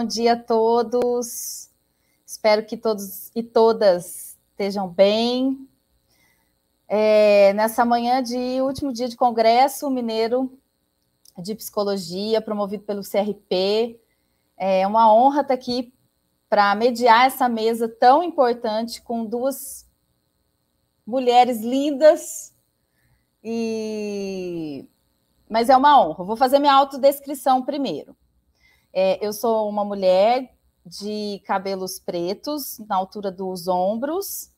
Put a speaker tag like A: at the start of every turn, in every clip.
A: Bom dia a todos. Espero que todos e todas estejam bem. É, nessa manhã de último dia de Congresso Mineiro de Psicologia, promovido pelo CRP, é uma honra estar aqui para mediar essa mesa tão importante com duas mulheres lindas e mas é uma honra. Vou fazer minha autodescrição primeiro. É, eu sou uma mulher de cabelos pretos na altura dos ombros.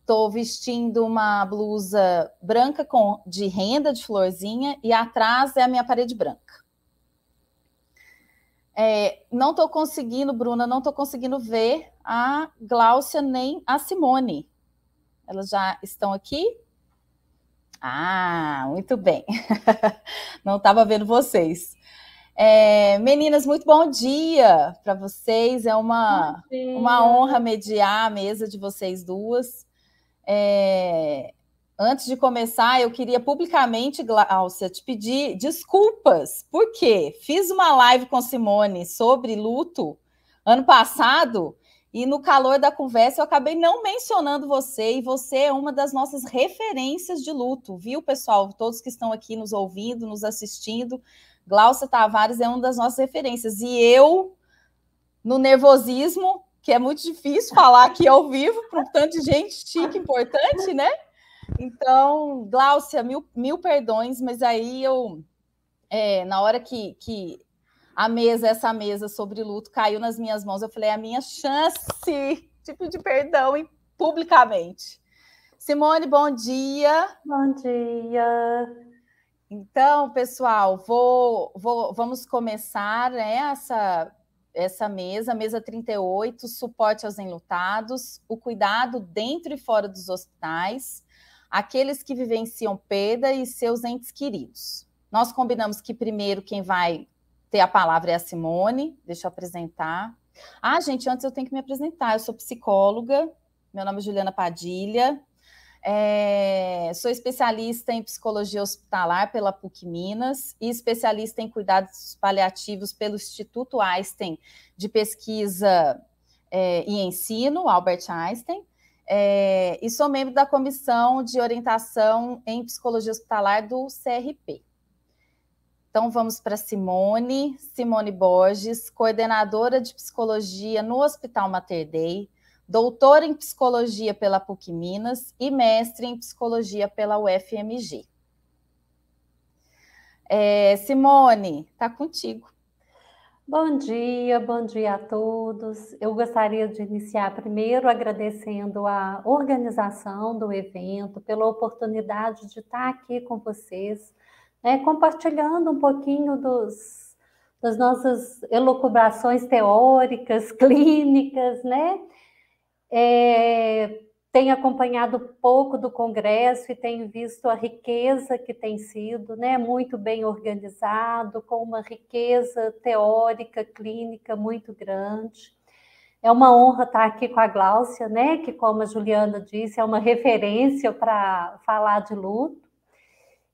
A: Estou vestindo uma blusa branca com de renda de florzinha e atrás é a minha parede branca. É, não estou conseguindo, Bruna, não estou conseguindo ver a Gláucia nem a Simone. Elas já estão aqui? Ah, muito bem. não estava vendo vocês. É, meninas, muito bom dia para vocês. É uma, uma honra mediar a mesa de vocês duas. É, antes de começar, eu queria publicamente, Glaucia, te pedir desculpas, porque fiz uma live com Simone sobre luto ano passado. E no calor da conversa eu acabei não mencionando você, e você é uma das nossas referências de luto, viu, pessoal? Todos que estão aqui nos ouvindo, nos assistindo, Glaucia Tavares é uma das nossas referências. E eu, no nervosismo, que é muito difícil falar aqui ao vivo para um tanto de gente chique, importante, né? Então, Glaucia, mil, mil perdões, mas aí eu, é, na hora que, que a mesa, essa mesa sobre luto, caiu nas minhas mãos, eu falei, é a minha chance de pedir perdão publicamente. Simone, bom dia.
B: Bom dia.
A: Então, pessoal, vou, vou, vamos começar né, essa, essa mesa, mesa 38, suporte aos enlutados, o cuidado dentro e fora dos hospitais, aqueles que vivenciam perda e seus entes queridos. Nós combinamos que primeiro quem vai ter a palavra é a Simone, deixa eu apresentar. Ah, gente, antes eu tenho que me apresentar, eu sou psicóloga, meu nome é Juliana Padilha, é, sou especialista em psicologia hospitalar pela PUC Minas e especialista em cuidados paliativos pelo Instituto Einstein de Pesquisa é, e Ensino, Albert Einstein. É, e sou membro da comissão de orientação em psicologia hospitalar do CRP. Então vamos para Simone, Simone Borges, coordenadora de psicologia no Hospital Mater Dei, doutor em psicologia pela PUC Minas e mestre em psicologia pela UFMG. É, Simone, está contigo.
B: Bom dia, bom dia a todos. Eu gostaria de iniciar primeiro agradecendo a organização do evento, pela oportunidade de estar aqui com vocês, né, compartilhando um pouquinho dos, das nossas elucubrações teóricas, clínicas, né? É, tenho acompanhado pouco do Congresso e tenho visto a riqueza que tem sido, né, muito bem organizado, com uma riqueza teórica, clínica muito grande. É uma honra estar aqui com a Gláucia, né, que, como a Juliana disse, é uma referência para falar de luto.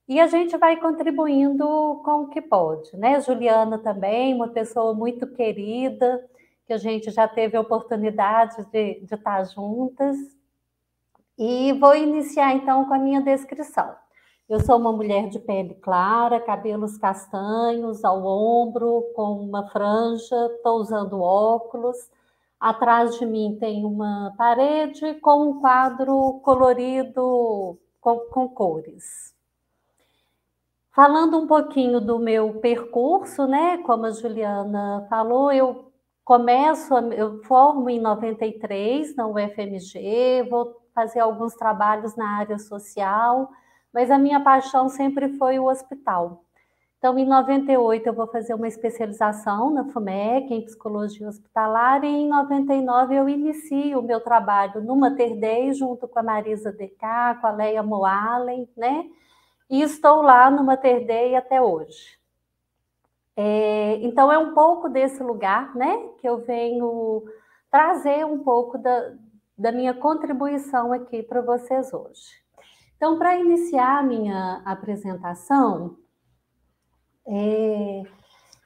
B: E a gente vai contribuindo com o que pode, né? Juliana também, uma pessoa muito querida, que a gente já teve a oportunidade de, de estar juntas. E vou iniciar então com a minha descrição. Eu sou uma mulher de pele clara, cabelos castanhos ao ombro, com uma franja, estou usando óculos. Atrás de mim tem uma parede com um quadro colorido com, com cores. Falando um pouquinho do meu percurso, né? Como a Juliana falou, eu começo, eu formo em 93 na UFMG, vou fazer alguns trabalhos na área social, mas a minha paixão sempre foi o hospital. Então, em 98, eu vou fazer uma especialização na FUMEC, em psicologia hospitalar, e em 99 eu inicio o meu trabalho no Mater Dei, junto com a Marisa DK, com a Leia Moalen, né? E estou lá no Mater Dei até hoje. É, então, é um pouco desse lugar né, que eu venho trazer um pouco da, da minha contribuição aqui para vocês hoje. Então, para iniciar a minha apresentação, é,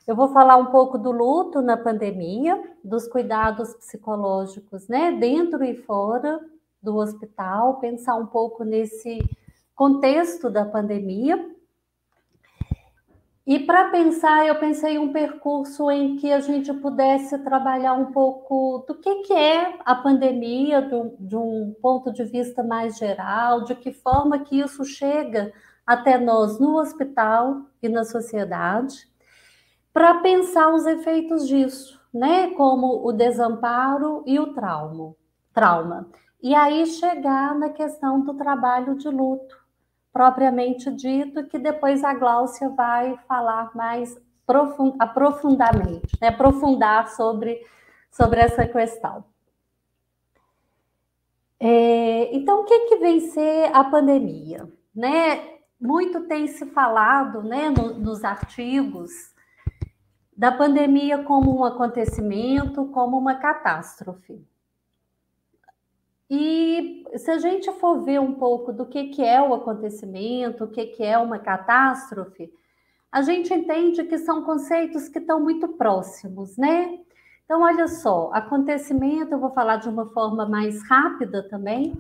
B: Eu vou falar um pouco do luto na pandemia, dos cuidados psicológicos, né, dentro e fora do hospital, pensar um pouco nesse contexto da pandemia. E para pensar, eu pensei um percurso em que a gente pudesse trabalhar um pouco do que, que é a pandemia, do, de um ponto de vista mais geral, de que forma que isso chega até nós no hospital e na sociedade para pensar os efeitos disso, né? Como o desamparo e o trauma, trauma. E aí chegar na questão do trabalho de luto, propriamente dito, que depois a Gláucia vai falar mais aprofundamente, né? aprofundar sobre, sobre essa questão. É, então, o que, que vem ser a pandemia? Né? Muito tem se falado né, no, nos artigos da pandemia como um acontecimento, como uma catástrofe. E se a gente for ver um pouco do que, que é o acontecimento, o que, que é uma catástrofe, a gente entende que são conceitos que estão muito próximos, né? Então, olha só, acontecimento, eu vou falar de uma forma mais rápida também,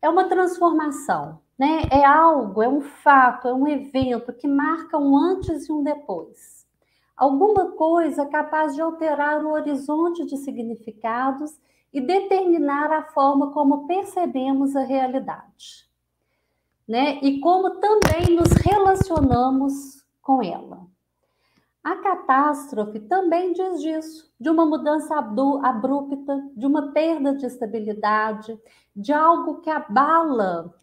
B: é uma transformação, né? É algo, é um fato, é um evento que marca um antes e um depois alguma coisa capaz de alterar o horizonte de significados e determinar a forma como percebemos a realidade, né? E como também nos relacionamos com ela. A catástrofe também diz disso, de uma mudança abrupta, de uma perda de estabilidade, de algo que abala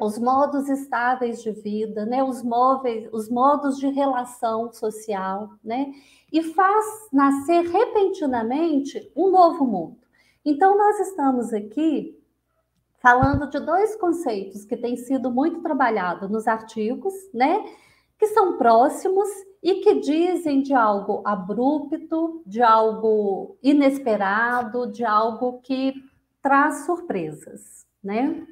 B: os modos estáveis de vida, né, os móveis, os modos de relação social, né, e faz nascer repentinamente um novo mundo. Então nós estamos aqui falando de dois conceitos que têm sido muito trabalhados nos artigos, né, que são próximos e que dizem de algo abrupto, de algo inesperado, de algo que traz surpresas, né?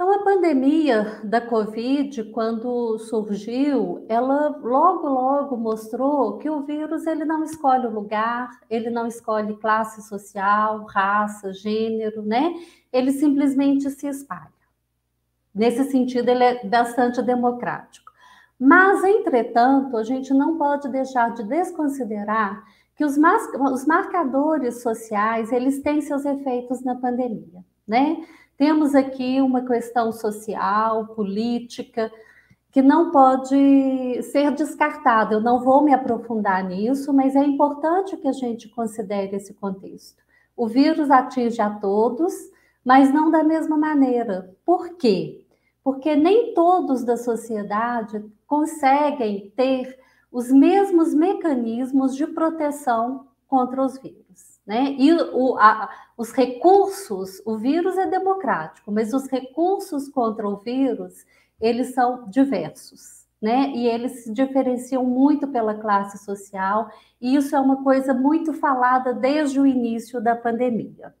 B: Então, a pandemia da Covid, quando surgiu, ela logo, logo mostrou que o vírus ele não escolhe o lugar, ele não escolhe classe social, raça, gênero, né? Ele simplesmente se espalha. Nesse sentido, ele é bastante democrático. Mas, entretanto, a gente não pode deixar de desconsiderar que os, os marcadores sociais, eles têm seus efeitos na pandemia, né? Temos aqui uma questão social, política, que não pode ser descartada. Eu não vou me aprofundar nisso, mas é importante que a gente considere esse contexto. O vírus atinge a todos, mas não da mesma maneira. Por quê? Porque nem todos da sociedade conseguem ter os mesmos mecanismos de proteção contra os vírus. Né? E o, a, os recursos, o vírus é democrático, mas os recursos contra o vírus, eles são diversos, né? E eles se diferenciam muito pela classe social, e isso é uma coisa muito falada desde o início da pandemia.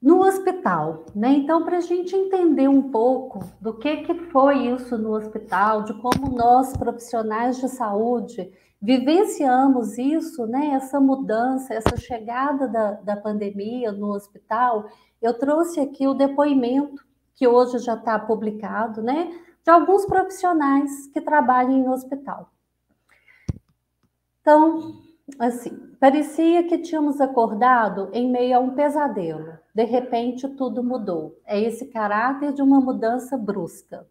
B: no hospital, né? Então, para a gente entender um pouco do que, que foi isso no hospital, de como nós, profissionais de saúde, vivenciamos isso, né? Essa mudança, essa chegada da, da pandemia no hospital, eu trouxe aqui o depoimento que hoje já está publicado, né? De alguns profissionais que trabalham em hospital. Então, assim, parecia que tínhamos acordado em meio a um pesadelo. De repente, tudo mudou. É esse caráter de uma mudança brusca.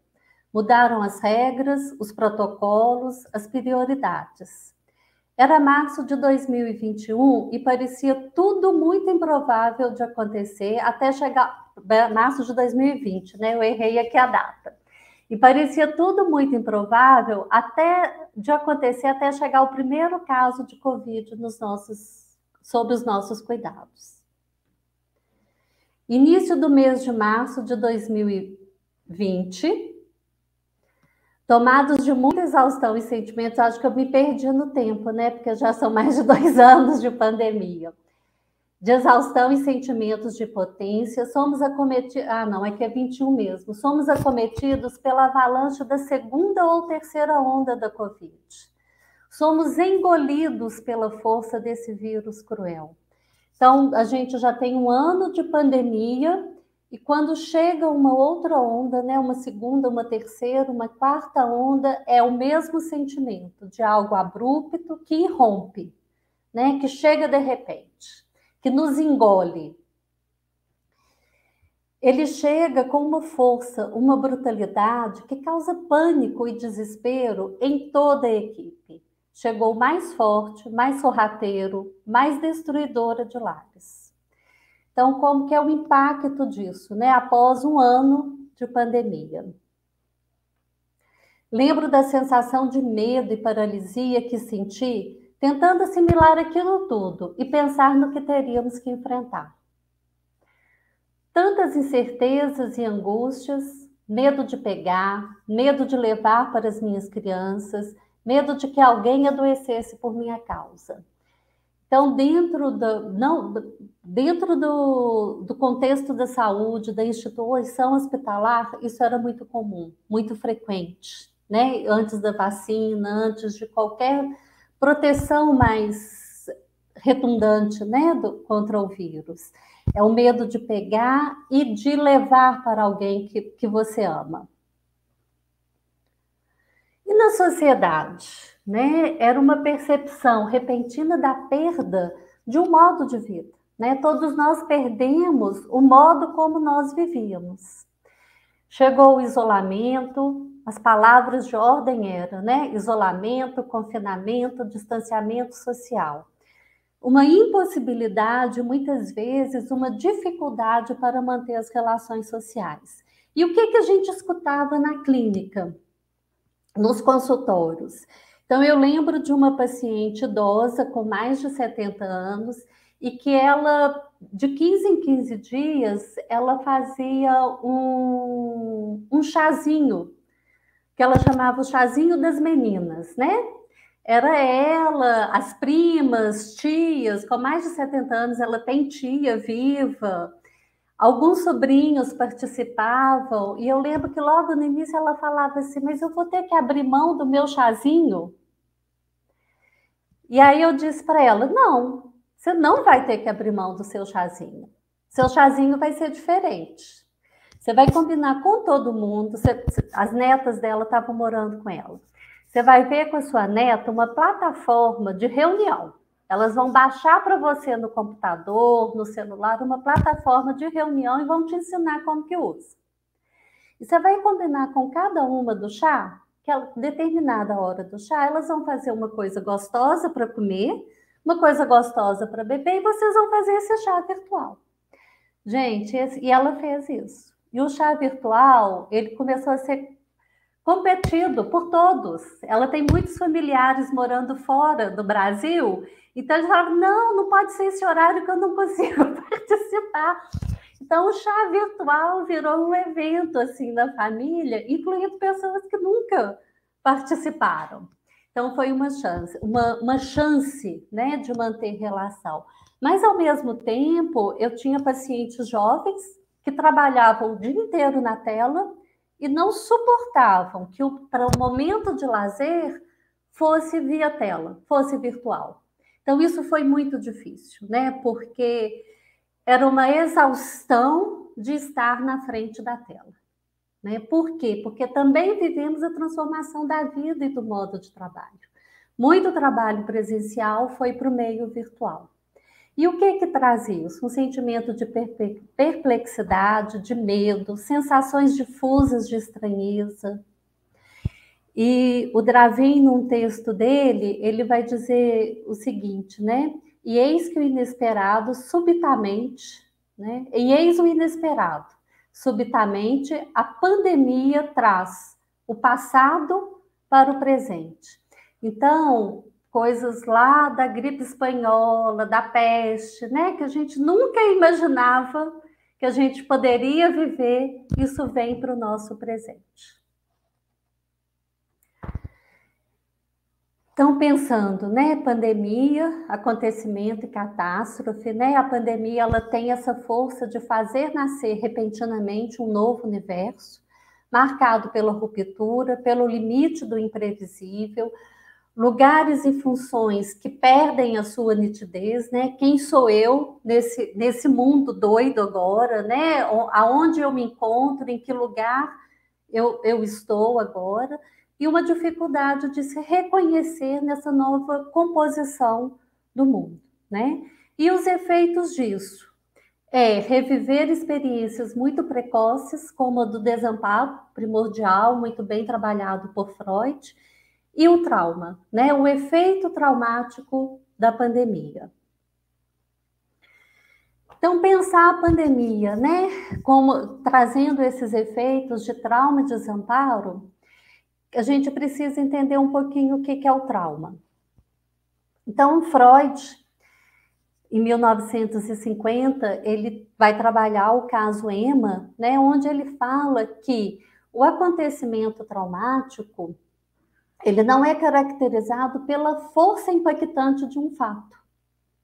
B: Mudaram as regras, os protocolos, as prioridades. Era março de 2021 e parecia tudo muito improvável de acontecer até chegar março de 2020, né? Eu errei aqui a data. E parecia tudo muito improvável até de acontecer até chegar o primeiro caso de Covid nos nossos sob os nossos cuidados. Início do mês de março de 2020, tomados de muita exaustão e sentimentos, acho que eu me perdi no tempo, né? Porque já são mais de dois anos de pandemia. de exaustão e sentimentos de potência, somos acometidos. Ah, não, aqui é 21 mesmo. Somos acometidos pela avalanche da segunda ou terceira onda da Covid. Somos engolidos pela força desse vírus cruel. Então, a gente já tem um ano de pandemia e quando chega uma outra onda, né, uma segunda, uma terceira, uma quarta onda, é o mesmo sentimento de algo abrupto que irrompe, né, que chega de repente que nos engole. Ele chega com uma força, uma brutalidade que causa pânico e desespero em toda a equipe. Chegou mais forte, mais sorrateiro, mais destruidora de lares. Então, como que é o impacto disso, né? Após um ano de pandemia. Lembro da sensação de medo e paralisia que senti tentando assimilar aquilo tudo e pensar no que teríamos que enfrentar. Tantas incertezas e angústias, medo de pegar, medo de levar para as minhas crianças, medo de que alguém adoecesse por minha causa. Então, dentro, do, não, dentro do, do contexto da saúde, da instituição hospitalar, isso era muito comum, muito frequente, né? Antes da vacina, antes de qualquer proteção mais redundante né, do, contra o vírus. É o medo de pegar e de levar para alguém que, que você ama. E na sociedade, né, era uma percepção repentina da perda de um modo de vida. Né? Todos nós perdemos o modo como nós vivíamos. Chegou o isolamento, as palavras de ordem eram, né? Isolamento, confinamento, distanciamento social. Uma impossibilidade, muitas vezes, uma dificuldade para manter as relações sociais. E o que, que a gente escutava na clínica, nos consultórios? Então, eu lembro de uma paciente idosa com mais de 70 anos e que ela, de 15 em 15 dias, ela fazia um, um chazinho que ela chamava o chazinho das meninas, né? Era ela, as primas, tias, com mais de 70 anos, ela tem tia viva. Alguns sobrinhos participavam, e eu lembro que logo no início ela falava assim: Mas eu vou ter que abrir mão do meu chazinho? E aí eu disse para ela: Não, você não vai ter que abrir mão do seu chazinho. Seu chazinho vai ser diferente. Você vai combinar com todo mundo. Você, as netas dela estavam morando com ela. Você vai ver com a sua neta uma plataforma de reunião. Elas vão baixar para você no computador, no celular, uma plataforma de reunião e vão te ensinar como que usa. E você vai combinar com cada uma do chá, que a determinada hora do chá, elas vão fazer uma coisa gostosa para comer, uma coisa gostosa para beber, e vocês vão fazer esse chá virtual. Gente, esse, e ela fez isso. E o chá virtual, ele começou a ser competido por todos. Ela tem muitos familiares morando fora do Brasil, então eles falavam, não, não pode ser esse horário que eu não consigo participar. Então o chá virtual virou um evento assim na família, incluindo pessoas que nunca participaram. Então foi uma chance, uma, uma chance né, de manter relação. Mas ao mesmo tempo, eu tinha pacientes jovens que trabalhavam o dia inteiro na tela e não suportavam que para o momento de lazer fosse via tela, fosse virtual. Então isso foi muito difícil, né? Porque era uma exaustão de estar na frente da tela. Né? Por quê? Porque também vivemos a transformação da vida e do modo de trabalho. Muito trabalho presencial foi para o meio virtual. E o que que traz isso? Um sentimento de perplexidade, de medo, sensações difusas de estranheza. E o Dravin, num texto dele, ele vai dizer o seguinte, né? E eis que o inesperado subitamente, né? E eis o inesperado, subitamente a pandemia traz o passado para o presente. Então, coisas lá da gripe espanhola, da peste, né? Que a gente nunca imaginava que a gente poderia viver, isso vem para o nosso presente. Então, pensando, né, pandemia, acontecimento e catástrofe, né, a pandemia ela tem essa força de fazer nascer repentinamente um novo universo, marcado pela ruptura, pelo limite do imprevisível, lugares e funções que perdem a sua nitidez, né? Quem sou eu nesse, nesse mundo doido agora, né? Aonde eu me encontro, em que lugar eu, eu estou agora? E uma dificuldade de se reconhecer nessa nova composição do mundo, né? E os efeitos disso é reviver experiências muito precoces, como a do desamparo primordial, muito bem trabalhado por Freud, e o trauma, né? O efeito traumático da pandemia. Então, pensar a pandemia, né, como trazendo esses efeitos de trauma e desamparo, a gente precisa entender um pouquinho o que é o trauma. Então, Freud, em 1950, ele vai trabalhar o caso Emma, né, onde ele fala que o acontecimento traumático ele não é caracterizado pela força impactante de um fato,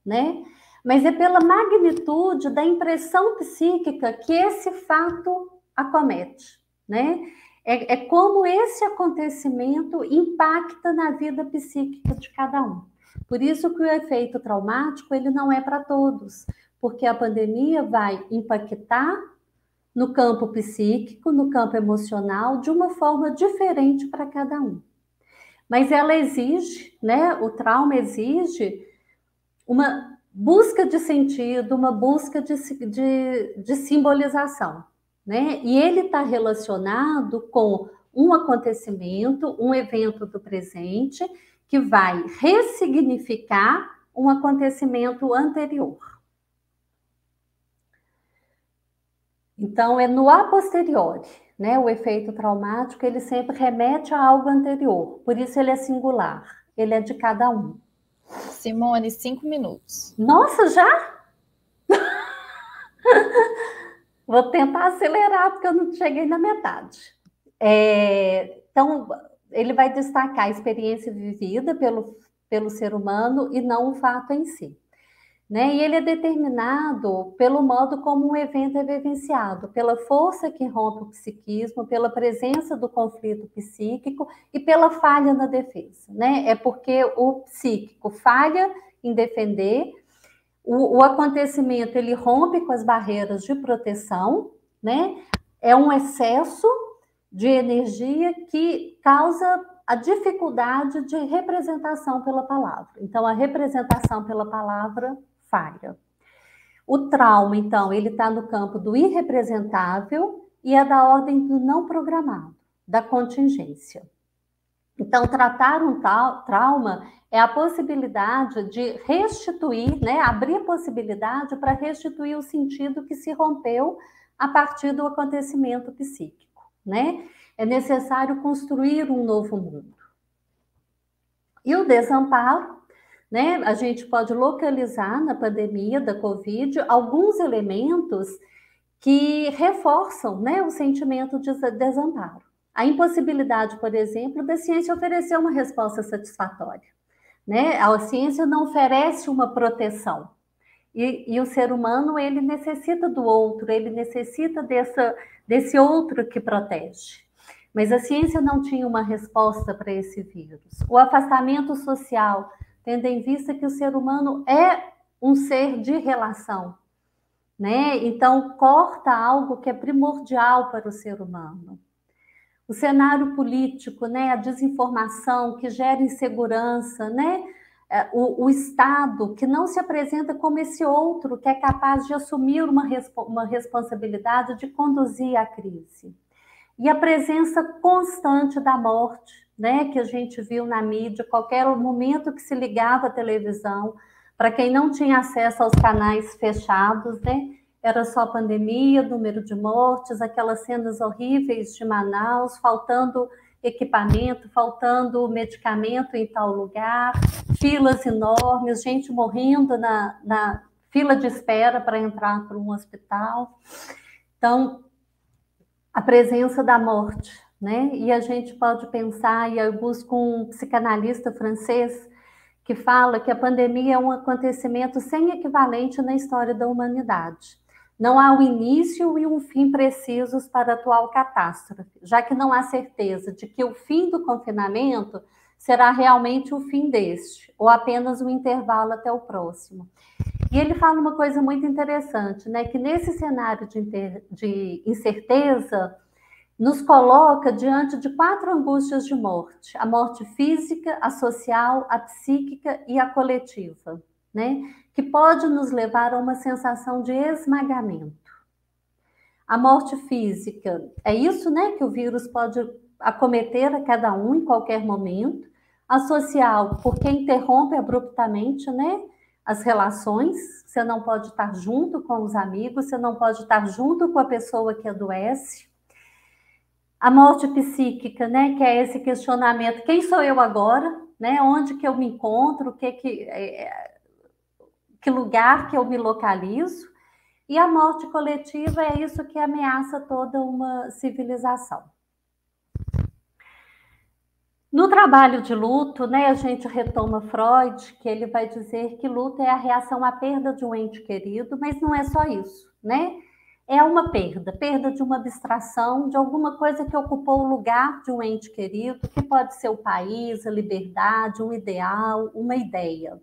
B: né? Mas é pela magnitude da impressão psíquica que esse fato acomete, né? É, é como esse acontecimento impacta na vida psíquica de cada um. Por isso que o efeito traumático ele não é para todos, porque a pandemia vai impactar no campo psíquico, no campo emocional, de uma forma diferente para cada um. Mas ela exige, né? O trauma exige uma busca de sentido, uma busca de, de, de simbolização né? E ele está relacionado com um acontecimento, um evento do presente, que vai ressignificar um acontecimento anterior. Então, é no a posteriori, né? O efeito traumático, ele sempre remete a algo anterior, por isso ele é singular, ele é de cada um.
A: Simone, cinco minutos.
B: Nossa, já? Vou tentar acelerar, porque eu não cheguei na metade. É, então, ele vai destacar a experiência vivida pelo, pelo ser humano e não o fato em si. Né? E ele é determinado pelo modo como um evento é vivenciado, pela força que rompe o psiquismo, pela presença do conflito psíquico e pela falha na defesa. Né? É porque o psíquico falha em defender o, o acontecimento ele rompe com as barreiras de proteção, né? É um excesso de energia que causa a dificuldade de representação pela palavra. Então, a representação pela palavra falha. O trauma, então, ele está no campo do irrepresentável e é da ordem do não programado, da contingência. Então, tratar um trauma é a possibilidade de restituir, né, abrir possibilidade para restituir o sentido que se rompeu a partir do acontecimento psíquico, né? É necessário construir um novo mundo. E o desamparo, né? A gente pode localizar na pandemia da Covid alguns elementos que reforçam, né, o sentimento de desamparo. A impossibilidade, por exemplo, da ciência oferecer uma resposta satisfatória. Né? A ciência não oferece uma proteção. E, e, o ser humano, ele necessita do outro, ele necessita dessa, desse outro que protege. Mas a ciência não tinha uma resposta para esse vírus. O afastamento social, tendo em vista que o ser humano é um ser de relação, né? Então, corta algo que é primordial para o ser humano o cenário político, né, a desinformação que gera insegurança, né, é, o, o, Estado que não se apresenta como esse outro que é capaz de assumir uma, uma responsabilidade de conduzir a crise. E a presença constante da morte, né, que a gente viu na mídia, qualquer momento que se ligava à televisão, para quem não tinha acesso aos canais fechados, né, era só pandemia, número de mortes, aquelas cenas horríveis de Manaus, faltando equipamento, faltando medicamento em tal lugar, filas enormes, gente morrendo na, na fila de espera para entrar para um hospital. Então, a presença da morte, né? E a gente pode pensar, e eu busco um psicanalista francês que fala que a pandemia é um acontecimento sem equivalente na história da humanidade. Não há um início e um fim precisos para a atual catástrofe, já que não há certeza de que o fim do confinamento será realmente o fim deste, ou apenas um intervalo até o próximo. E ele fala uma coisa muito interessante, né? Que nesse cenário de, inter... de incerteza, nos coloca diante de quatro angústias de morte: a morte física, a social, a psíquica e a coletiva, né? Que pode nos levar a uma sensação de esmagamento. A morte física é isso, né? Que o vírus pode acometer a cada um em qualquer momento. A social, porque interrompe abruptamente, né? As relações, você não pode estar junto com os amigos, você não pode estar junto com a pessoa que adoece a morte psíquica, né, que é esse questionamento, quem sou eu agora, né, onde que eu me encontro, que, que, é, que lugar que eu me localizo, e a morte coletiva é isso que ameaça toda uma civilização. No trabalho de luto, né, a gente retoma Freud, que ele vai dizer que luto é a reação à perda de um ente querido, mas não é só isso, né? é uma perda, perda de uma abstração, de alguma coisa que ocupou o lugar de um ente querido, que pode ser o país, a liberdade, um ideal, uma ideia.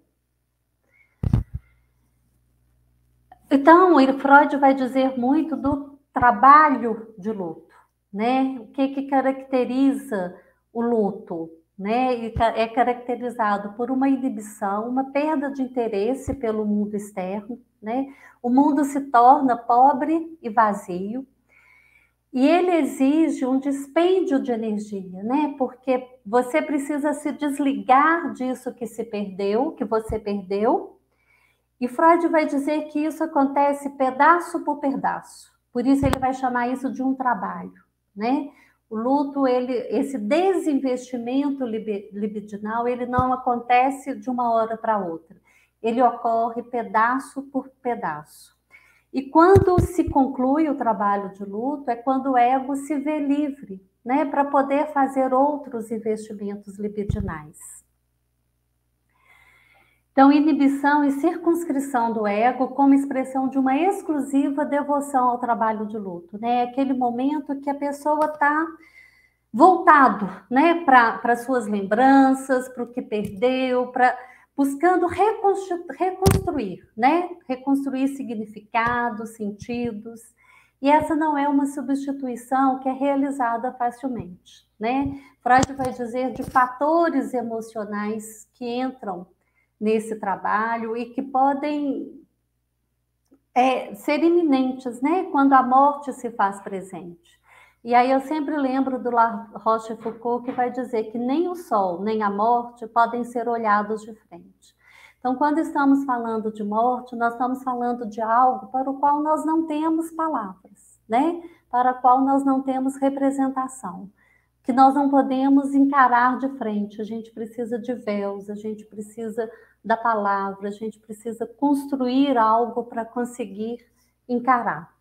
B: Então, Freud vai dizer muito do trabalho de luto, né? O que, que caracteriza o luto? Né? É caracterizado por uma inibição, uma perda de interesse pelo mundo externo, né? O mundo se torna pobre e vazio. E ele exige um dispêndio de energia, né? Porque você precisa se desligar disso que se perdeu, que você perdeu. E Freud vai dizer que isso acontece pedaço por pedaço. Por isso ele vai chamar isso de um trabalho, né? O luto, ele, esse desinvestimento libidinal, ele não acontece de uma hora para outra ele ocorre pedaço por pedaço. E quando se conclui o trabalho de luto, é quando o ego se vê livre, né, para poder fazer outros investimentos libidinais. Então, inibição e circunscrição do ego como expressão de uma exclusiva devoção ao trabalho de luto, né? Aquele momento que a pessoa está voltado, né, para suas lembranças, para o que perdeu, para buscando reconstruir, né? Reconstruir significados, sentidos. E essa não é uma substituição que é realizada facilmente, né? Freud vai dizer de fatores emocionais que entram nesse trabalho e que podem é, ser iminentes, né? Quando a morte se faz presente. E aí eu sempre lembro do La Rochefoucauld que vai dizer que nem o sol nem a morte podem ser olhados de frente. Então, quando estamos falando de morte, nós estamos falando de algo para o qual nós não temos palavras, né? Para o qual nós não temos representação, que nós não podemos encarar de frente. A gente precisa de véus, a gente precisa da palavra, a gente precisa construir algo para conseguir encarar.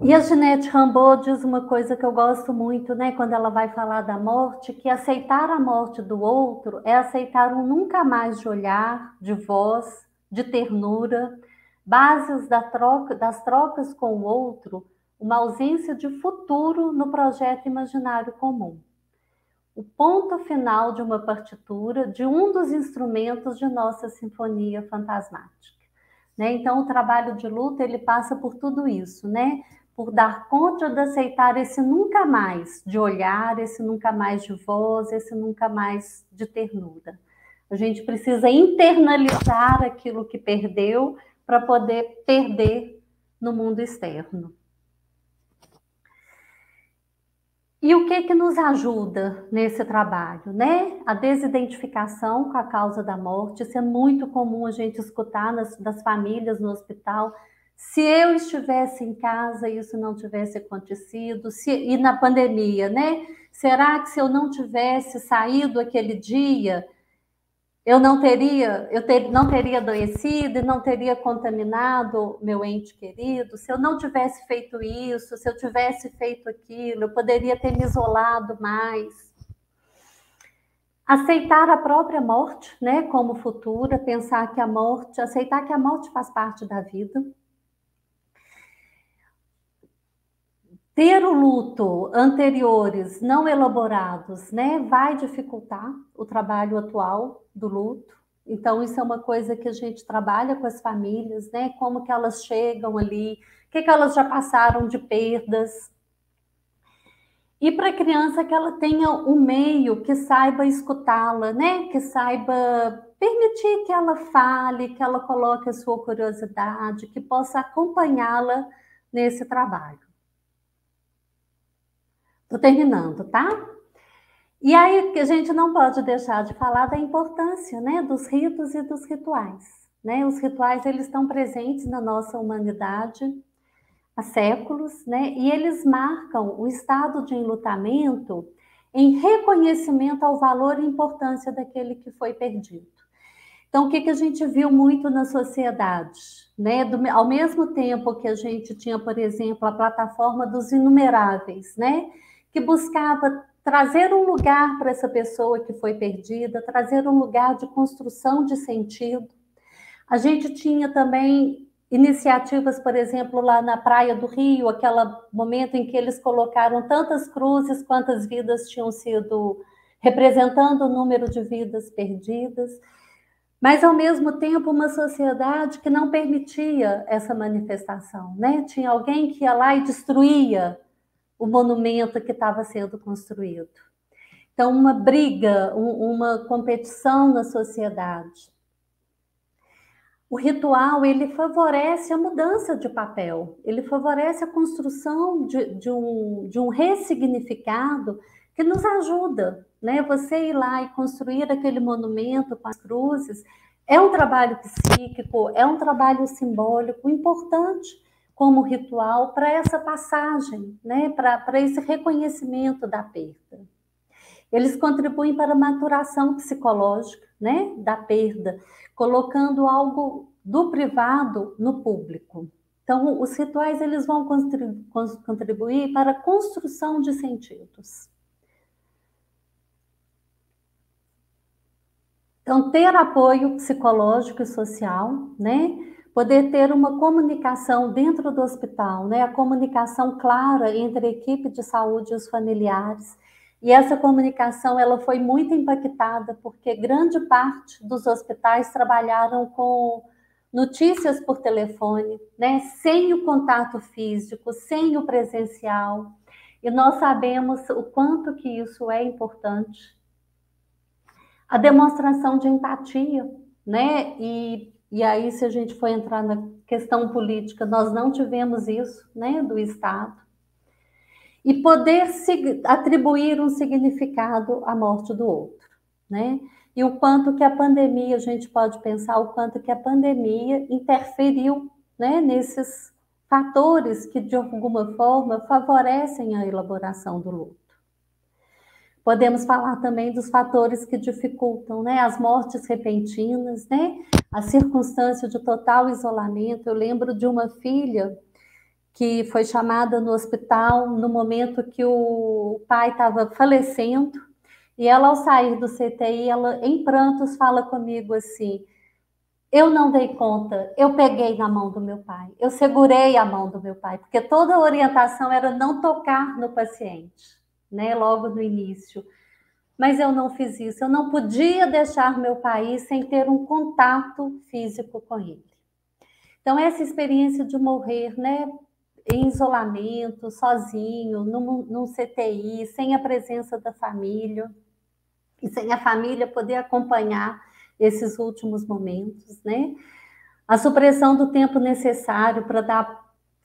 B: E a Jeanette Rambaud diz uma coisa que eu gosto muito, né, quando ela vai falar da morte, que aceitar a morte do outro é aceitar um nunca mais de olhar, de voz, de ternura, bases da troca, das trocas com o outro, uma ausência de futuro no projeto imaginário comum. O ponto final de uma partitura de um dos instrumentos de nossa sinfonia fantasmática. Né? Então, o trabalho de luta ele passa por tudo isso, né? por dar conta de aceitar esse nunca mais de olhar, esse nunca mais de voz, esse nunca mais de ternura. A gente precisa internalizar aquilo que perdeu para poder perder no mundo externo. E o que que nos ajuda nesse trabalho, né? A desidentificação com a causa da morte, isso é muito comum a gente escutar nas, das famílias no hospital se eu estivesse em casa e isso não tivesse acontecido, se, e na pandemia, né? Será que se eu não tivesse saído aquele dia, eu não teria, eu ter, não teria adoecido e não teria contaminado meu ente querido, se eu não tivesse feito isso, se eu tivesse feito aquilo, eu poderia ter me isolado mais. Aceitar a própria morte, né, como futura, pensar que a morte, aceitar que a morte faz parte da vida. Ter o luto anteriores não elaborados, né, vai dificultar o trabalho atual do luto. Então, isso é uma coisa que a gente trabalha com as famílias, né? Como que elas chegam ali, o que, que elas já passaram de perdas. E para a criança que ela tenha um meio que saiba escutá-la, né? Que saiba permitir que ela fale, que ela coloque a sua curiosidade, que possa acompanhá-la nesse trabalho. Estou terminando, tá? E aí que a gente não pode deixar de falar da importância, né, dos ritos e dos rituais, né? Os rituais eles estão presentes na nossa humanidade há séculos, né? E eles marcam o estado de enlutamento em reconhecimento ao valor e importância daquele que foi perdido. Então, o que, que a gente viu muito na sociedade? Né? Do, ao mesmo tempo que a gente tinha, por exemplo, a plataforma dos inumeráveis, né? que buscava trazer um lugar para essa pessoa que foi perdida, trazer um lugar de construção de sentido. A gente tinha também iniciativas, por exemplo, lá na Praia do Rio, aquele momento em que eles colocaram tantas cruzes quantas vidas tinham sido representando o número de vidas perdidas, mas ao mesmo tempo uma sociedade que não permitia essa manifestação, né? Tinha alguém que ia lá e destruía o monumento que estava sendo construído. Então, uma briga, um, uma competição na sociedade. O ritual ele favorece a mudança de papel, ele favorece a construção de, de, um, de um ressignificado que nos ajuda, né? Você ir lá e construir aquele monumento com as cruzes é um trabalho psíquico, é um trabalho simbólico importante como ritual para essa passagem, né? para esse reconhecimento da perda. Eles contribuem para a maturação psicológica né? da perda, colocando algo do privado no público. Então, os rituais eles vão contribuir para a construção de sentidos. Então, ter apoio psicológico e social, né? Poder ter uma comunicação dentro do hospital, né? A comunicação clara entre a equipe de saúde e os familiares. E essa comunicação ela foi muito impactada porque grande parte dos hospitais trabalharam com notícias por telefone, né? Sem o contato físico, sem o presencial. E nós sabemos o quanto que isso é importante. A demonstração de empatia, né? E e aí, se a gente for entrar na questão política, nós não tivemos isso, né, do Estado. E poder atribuir um significado à morte do outro, né? E o quanto que a pandemia, a gente pode pensar o quanto que a pandemia interferiu, né, nesses fatores que de alguma forma favorecem a elaboração do luto. Podemos falar também dos fatores que dificultam, né? As mortes repentinas, né? A circunstância de total isolamento. Eu lembro de uma filha que foi chamada no hospital no momento que o pai estava falecendo, e ela, ao sair do CTI, ela, em prantos, fala comigo assim: eu não dei conta, eu peguei na mão do meu pai, eu segurei a mão do meu pai, porque toda a orientação era não tocar no paciente né, logo no início. Mas eu não fiz isso, eu não podia deixar meu país sem ter um contato físico com ele. Então, essa experiência de morrer, né, em isolamento, sozinho, num, num CTI, sem a presença da família, e sem a família poder acompanhar esses últimos momentos, né? A supressão do tempo necessário para dar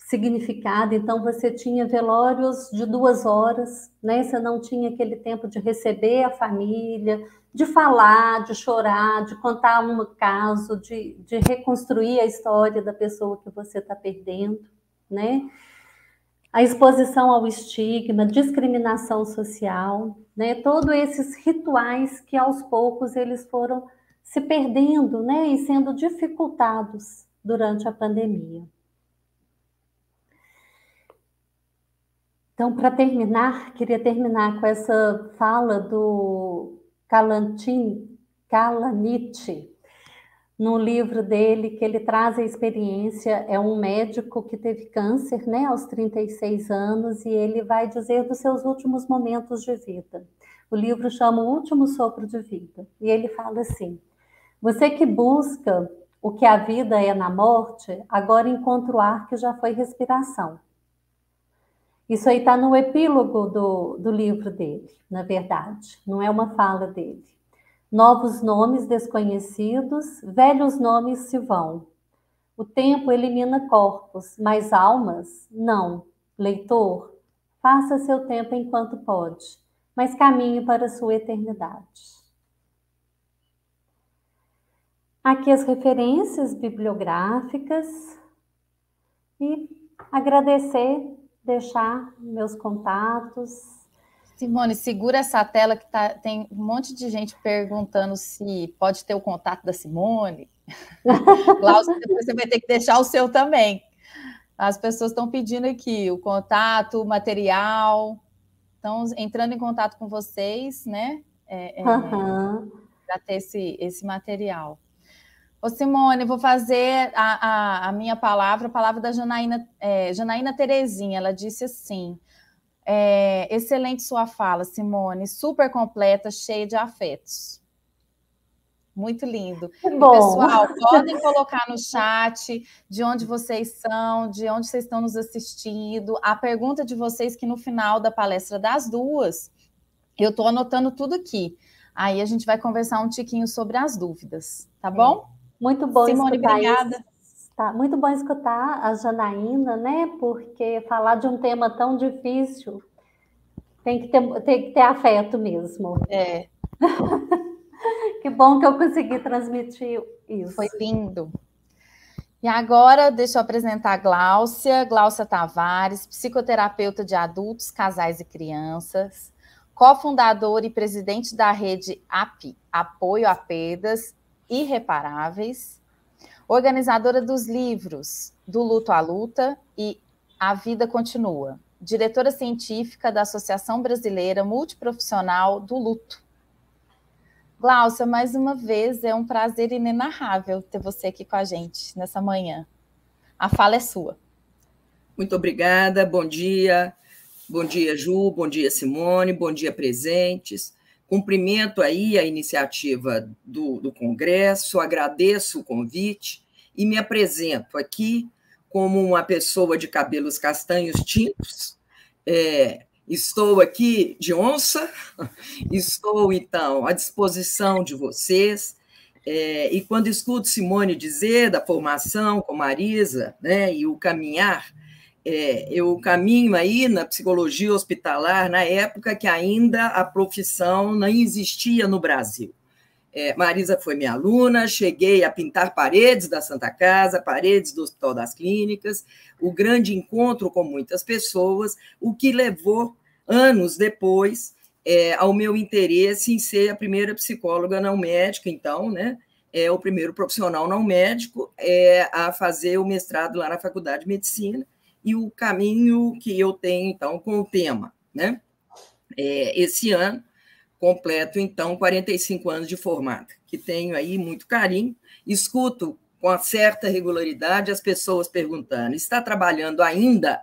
B: significado. Então, você tinha velórios de duas horas, né? Você não tinha aquele tempo de receber a família, de falar, de chorar, de contar um caso, de, de reconstruir a história da pessoa que você está perdendo, né? A exposição ao estigma, discriminação social, né? Todos esses rituais que aos poucos eles foram se perdendo né, e sendo dificultados durante a pandemia. Então, para terminar, queria terminar com essa fala do Kalantin, Kalanich, no livro dele, que ele traz a experiência, é um médico que teve câncer, né, aos 36 anos, e ele vai dizer dos seus últimos momentos de vida. O livro chama O Último Sopro de Vida, e ele fala assim: Você que busca o que a vida é na morte, agora encontra o ar que já foi respiração. Isso aí está no epílogo do, do livro dele, na verdade, não é uma fala dele. Novos nomes desconhecidos, velhos nomes se vão. O tempo elimina corpos, mas almas não. Leitor, faça seu tempo enquanto pode, mas caminhe para a sua eternidade. Aqui as referências bibliográficas e agradecer deixar meus contatos.
A: Simone, segura essa tela que tá, tem um monte de gente perguntando se pode ter o contato da Simone. Glaucio, depois você vai ter que deixar o seu também. As pessoas estão pedindo aqui o contato, o material, estão entrando em contato com vocês, né? É, é, uhum. Para ter esse, esse material. Ô Simone, vou fazer a, a, a, minha palavra, a palavra da Janaína, é, Janaína Terezinha. Ela disse assim: é, excelente sua fala, Simone, super completa, cheia de afetos. Muito lindo.
B: Que bom.
A: pessoal, podem colocar no chat de onde vocês são, de onde vocês estão nos assistindo. A pergunta de vocês que no final da palestra das duas, eu estou anotando tudo aqui. Aí a gente vai conversar um tiquinho sobre as dúvidas, tá bom? É.
B: Muito bom
A: Simone,
B: escutar
A: obrigada.
B: Isso. Tá, muito bom escutar a Janaína, né? Porque falar de um tema tão difícil tem que ter, tem que ter afeto mesmo.
A: É.
B: que bom que eu consegui transmitir isso.
A: Foi lindo. E agora, deixa eu apresentar a Gláucia, Gláucia Tavares, psicoterapeuta de adultos, casais e crianças, cofundadora e presidente da rede API, Apoio a Perdas, irreparáveis, organizadora dos livros Do Luto à Luta e A Vida Continua, diretora científica da Associação Brasileira Multiprofissional do Luto. Glaucia, mais uma vez, é um prazer inenarrável ter você aqui com a gente nessa manhã. A fala é sua.
C: Muito obrigada, bom dia. Bom dia, Ju, bom dia, Simone, bom dia, presentes. Cumprimento aí a iniciativa do, do Congresso, agradeço o convite e me apresento aqui como uma pessoa de cabelos castanhos tintos. É, estou aqui de onça, estou, então, à disposição de vocês. É, e quando escuto Simone dizer da formação com Marisa né, e o caminhar é, eu caminho aí na psicologia hospitalar na época que ainda a profissão não existia no Brasil. É, Marisa foi minha aluna, cheguei a pintar paredes da Santa Casa, paredes do Hospital das Clínicas, o grande encontro com muitas pessoas, o que levou, anos depois, é, ao meu interesse em ser a primeira psicóloga não médica, então, né? É o primeiro profissional não médico é, a fazer o mestrado lá na Faculdade de Medicina e o caminho que eu tenho, então, com o tema. Né? É, esse ano, completo, então, 45 anos de formada, que tenho aí muito carinho, escuto com certa regularidade as pessoas perguntando: está trabalhando ainda?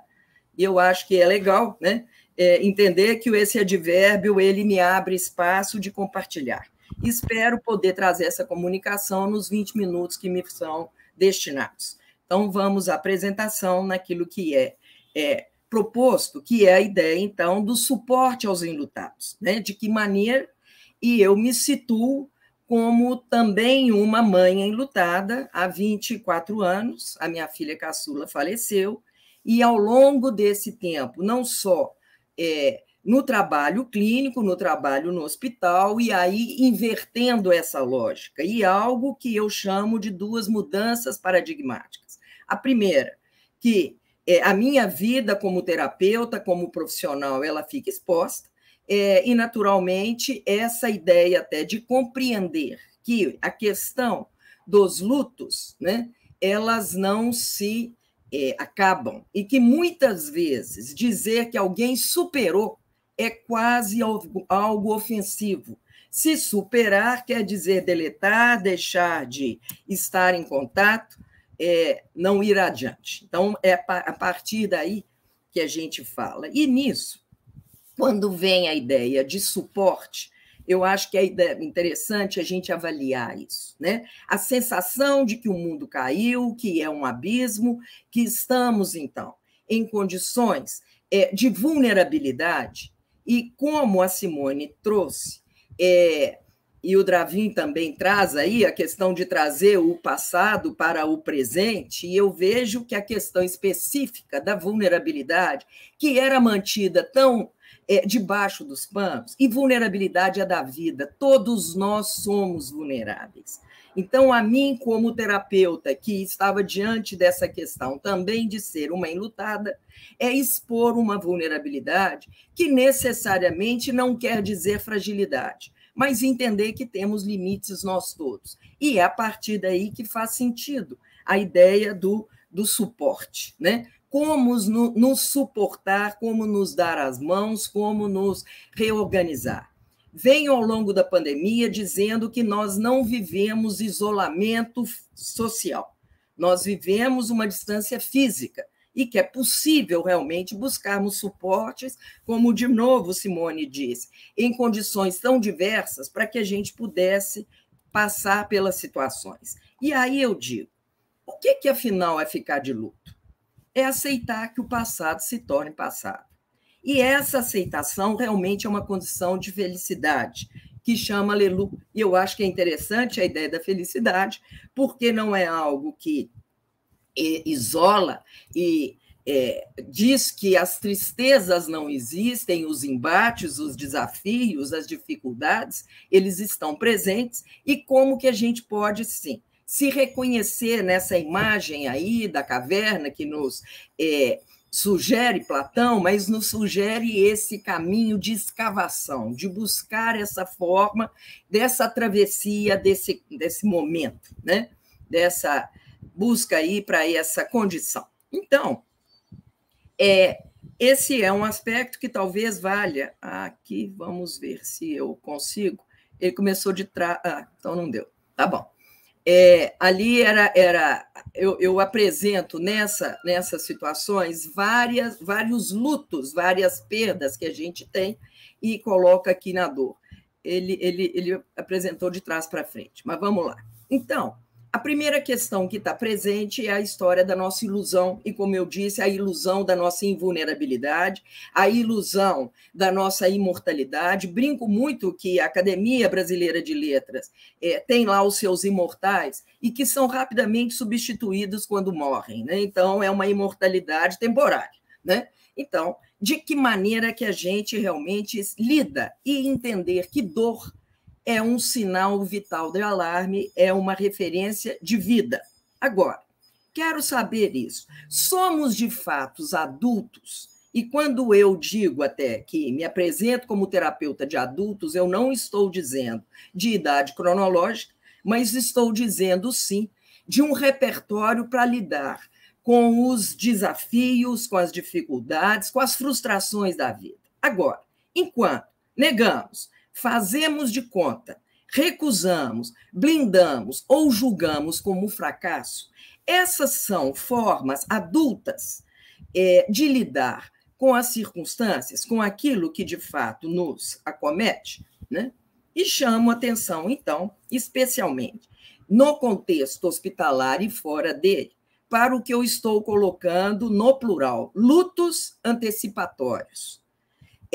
C: E eu acho que é legal né? É, entender que esse advérbio ele me abre espaço de compartilhar. Espero poder trazer essa comunicação nos 20 minutos que me são destinados. Então, vamos à apresentação naquilo que é, é proposto, que é a ideia, então, do suporte aos enlutados. Né? De que maneira, e eu me situo como também uma mãe enlutada há 24 anos, a minha filha caçula faleceu, e ao longo desse tempo, não só é, no trabalho clínico, no trabalho no hospital, e aí invertendo essa lógica, e algo que eu chamo de duas mudanças paradigmáticas. A primeira, que é, a minha vida como terapeuta, como profissional, ela fica exposta, é, e naturalmente essa ideia até de compreender que a questão dos lutos, né, elas não se é, acabam e que muitas vezes dizer que alguém superou é quase algo, algo ofensivo. Se superar quer dizer deletar, deixar de estar em contato, é, não ir adiante. Então, é a partir daí que a gente fala. E nisso, quando vem a ideia de suporte, eu acho que é interessante a gente avaliar isso, né? A sensação de que o mundo caiu, que é um abismo, que estamos, então, em condições é, de vulnerabilidade, e como a Simone trouxe, é, e o Dravin também traz aí a questão de trazer o passado para o presente, e eu vejo que a questão específica da vulnerabilidade, que era mantida tão é, debaixo dos panos, e vulnerabilidade é da vida, todos nós somos vulneráveis. Então, a mim, como terapeuta que estava diante dessa questão também de ser uma enlutada, é expor uma vulnerabilidade que necessariamente não quer dizer fragilidade, mas entender que temos limites nós todos. E é a partir daí que faz sentido a ideia do, do suporte, né? como nos suportar, como nos dar as mãos, como nos reorganizar. Venho ao longo da pandemia dizendo que nós não vivemos isolamento social, nós vivemos uma distância física e que é possível realmente buscarmos suportes, como de novo Simone disse, em condições tão diversas para que a gente pudesse passar pelas situações. E aí eu digo, o que, que afinal é ficar de luto? é aceitar que o passado se torne passado. E essa aceitação realmente é uma condição de felicidade, que chama Lelu. E eu acho que é interessante a ideia da felicidade, porque não é algo que isola e é, diz que as tristezas não existem, os embates, os desafios, as dificuldades, eles estão presentes, e como que a gente pode, sim, se reconhecer nessa imagem aí da caverna que nos é, sugere Platão, mas nos sugere esse caminho de escavação, de buscar essa forma dessa travessia, desse, desse momento, né? dessa busca aí para essa condição. Então, é, esse é um aspecto que talvez valha. Aqui, vamos ver se eu consigo. Ele começou de trás. Ah, então não deu. Tá bom. É, ali era, era eu, eu, apresento nessa, nessas situações várias, vários lutos, várias perdas que a gente tem e coloca aqui na dor. Ele, ele, ele apresentou de trás para frente, mas vamos lá. Então, a primeira questão que está presente é a história da nossa ilusão, e como eu disse, a ilusão da nossa invulnerabilidade, a ilusão da nossa imortalidade. Brinco muito que a Academia Brasileira de Letras é, tem lá os seus imortais e que são rapidamente substituídos quando morrem. Né? Então, é uma imortalidade temporária. Né? Então, de que maneira que a gente realmente lida e entender que dor é um sinal vital de alarme, é uma referência de vida. Agora, quero saber isso. Somos de fato adultos? E quando eu digo até que me apresento como terapeuta de adultos, eu não estou dizendo de idade cronológica, mas estou dizendo sim de um repertório para lidar com os desafios, com as dificuldades, com as frustrações da vida. Agora, enquanto negamos fazemos de conta, recusamos, blindamos ou julgamos como fracasso, essas são formas adultas é, de lidar com as circunstâncias, com aquilo que de fato nos acomete, né? E chamo atenção, então, especialmente no contexto hospitalar e fora dele, para o que eu estou colocando no plural: lutos antecipatórios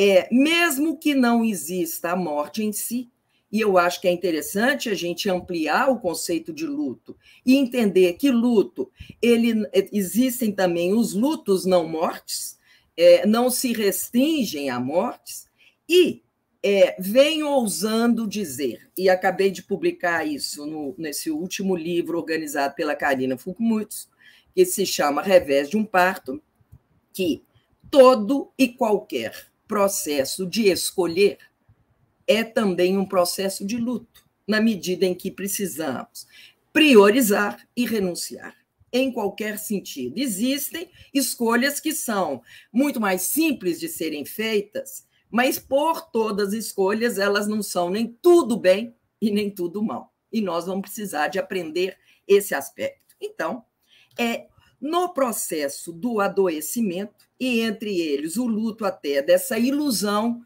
C: é, mesmo que não exista a morte em si, e eu acho que é interessante a gente ampliar o conceito de luto e entender que luto, ele existem também os lutos não mortes, é, não se restringem a mortes, e é, venho ousando dizer, e acabei de publicar isso no, nesse último livro organizado pela Karina Fukmuts, que se chama Revés de um Parto, que todo e qualquer processo de escolher é também um processo de luto. na medida em que precisamos priorizar e renunciar em qualquer sentido. Existem escolhas que são muito mais simples de serem feitas, mas por todas as escolhas, elas não são nem tudo bem e nem tudo mal. E nós vamos precisar de aprender esse aspecto. Então, é no processo do adoecimento, e entre eles o luto até dessa ilusão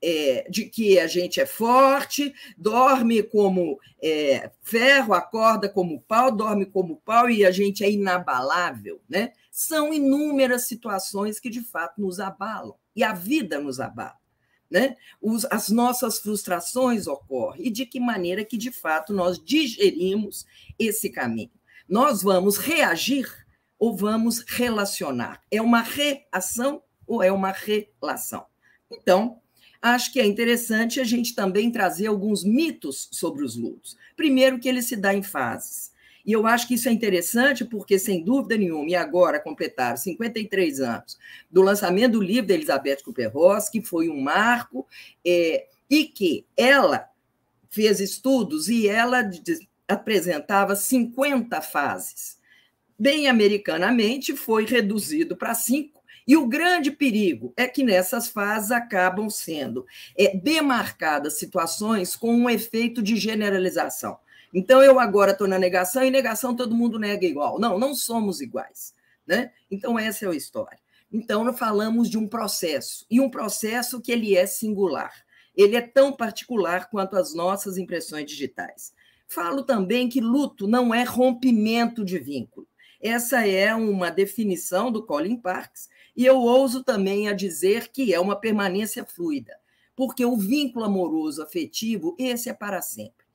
C: é, de que a gente é forte, dorme como é, ferro, acorda como pau, dorme como pau e a gente é inabalável, né? São inúmeras situações que de fato nos abalam e a vida nos abala. Né? Os, as nossas frustrações ocorrem e de que maneira que de fato nós digerimos esse caminho. Nós vamos reagir ou vamos relacionar? É uma reação ou é uma relação? Então, acho que é interessante a gente também trazer alguns mitos sobre os lutos. Primeiro, que ele se dá em fases. E eu acho que isso é interessante porque, sem dúvida nenhuma, e agora completaram 53 anos do lançamento do livro da Elizabeth Kubler-Ross, que foi um marco, é, e que ela fez estudos e ela apresentava 50 fases. Bem americanamente, foi reduzido para cinco e o grande perigo é que nessas fases acabam sendo é, demarcadas situações com um efeito de generalização. Então, eu agora estou na negação, e negação todo mundo nega igual. Não, não somos iguais. Né? Então, essa é a história. Então, nós falamos de um processo, e um processo que ele é singular. Ele é tão particular quanto as nossas impressões digitais. Falo também que luto não é rompimento de vínculo. Essa é uma definição do Colin Parks, e eu ouso também a dizer que é uma permanência fluida, porque o vínculo amoroso afetivo, esse é para sempre.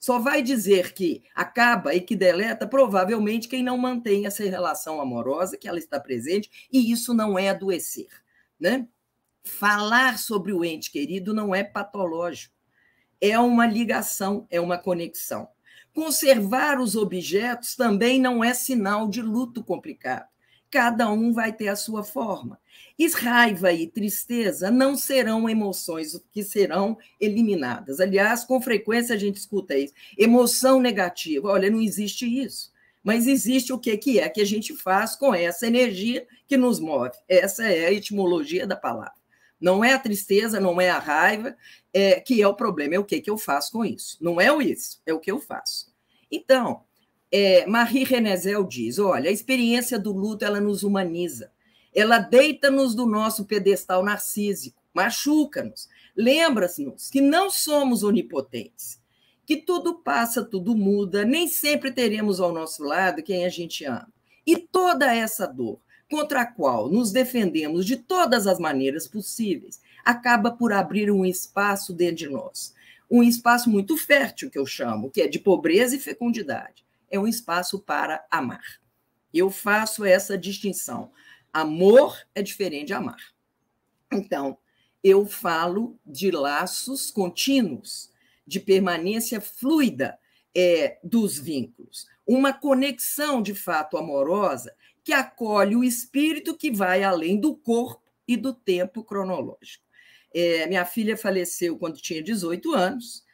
C: Só vai dizer que acaba e que deleta provavelmente quem não mantém essa relação amorosa, que ela está presente, e isso não é adoecer, né? Falar sobre o ente querido não é patológico, é uma ligação, é uma conexão. Conservar os objetos também não é sinal de luto complicado cada um vai ter a sua forma. E raiva e tristeza não serão emoções que serão eliminadas. Aliás, com frequência a gente escuta isso. Emoção negativa. Olha, não existe isso. Mas existe o que, que é que a gente faz com essa energia que nos move. Essa é a etimologia da palavra. Não é a tristeza, não é a raiva é, que é o problema, é o que, que eu faço com isso. Não é o isso, é o que eu faço. Então, é, Marie Renezel diz: olha, a experiência do luto ela nos humaniza, ela deita-nos do nosso pedestal narcísico, machuca-nos, lembra-nos que não somos onipotentes, que tudo passa, tudo muda, nem sempre teremos ao nosso lado quem a gente ama. E toda essa dor, contra a qual nos defendemos de todas as maneiras possíveis, acaba por abrir um espaço dentro de nós. Um espaço muito fértil, que eu chamo, que é de pobreza e fecundidade é um espaço para amar. Eu faço essa distinção. Amor é diferente de amar. Então, eu falo de laços contínuos, de permanência fluida é, dos vínculos, uma conexão de fato amorosa que acolhe o espírito que vai além do corpo e do tempo cronológico. É, minha filha faleceu quando tinha 18 anos,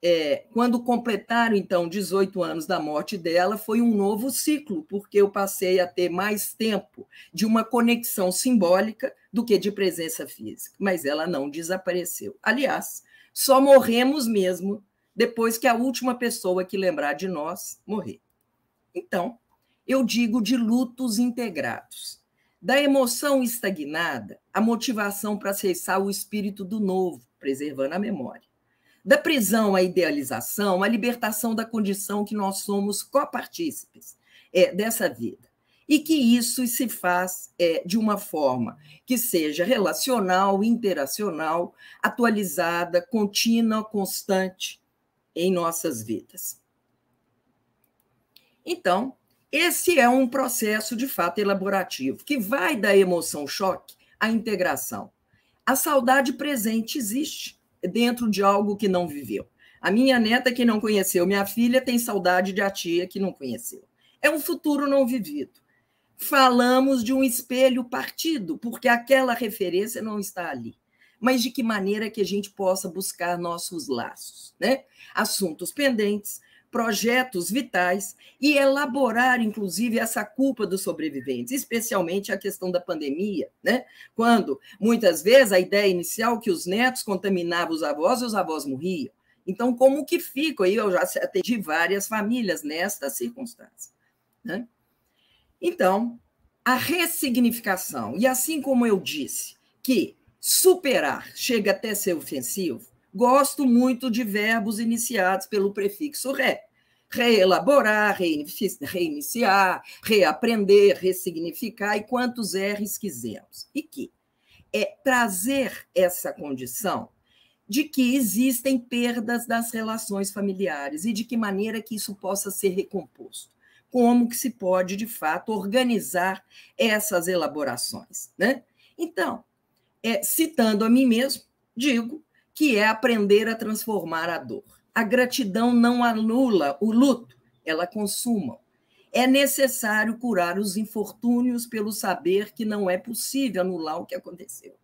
C: é, quando completaram, então, 18 anos da morte dela, foi um novo ciclo, porque eu passei a ter mais tempo de uma conexão simbólica do que de presença física. Mas ela não desapareceu. Aliás, só morremos mesmo depois que a última pessoa que lembrar de nós morrer. Então, eu digo de lutos integrados. Da emoção estagnada, a motivação para acessar o espírito do novo, preservando a memória da prisão à idealização, a libertação da condição que nós somos copartícipes é, dessa vida. E que isso se faz é, de uma forma que seja relacional, interacional, atualizada, contínua, constante em nossas vidas. Então, esse é um processo de fato elaborativo que vai da emoção choque à integração. A saudade presente existe dentro de algo que não viveu. A minha neta que não conheceu, minha filha tem saudade de a tia que não conheceu. É um futuro não vivido. Falamos de um espelho partido, porque aquela referência não está ali. mas de que maneira que a gente possa buscar nossos laços, né? Assuntos pendentes, projetos vitais e elaborar, inclusive, essa culpa dos sobreviventes, especialmente a questão da pandemia, né? Quando, muitas vezes, a ideia inicial que os netos contaminavam os avós e os avós morriam. Então, como que fica? Aí eu já atendi várias famílias nesta circunstância. Né? Então, a ressignificação, e assim como eu disse, que superar chega até ser ofensivo, gosto muito de verbos iniciados pelo prefixo ré. Reelaborar, reiniciar, reaprender, ressignificar e quantos R's quisermos. E que é trazer essa condição de que existem perdas das relações familiares e de que maneira que isso possa ser recomposto. Como que se pode, de fato, organizar essas elaborações. Né? Então, é, citando a mim mesmo, digo que é aprender a transformar a dor. A gratidão não anula o luto, ela consuma. É necessário curar os infortúnios pelo saber que não é possível anular o que aconteceu.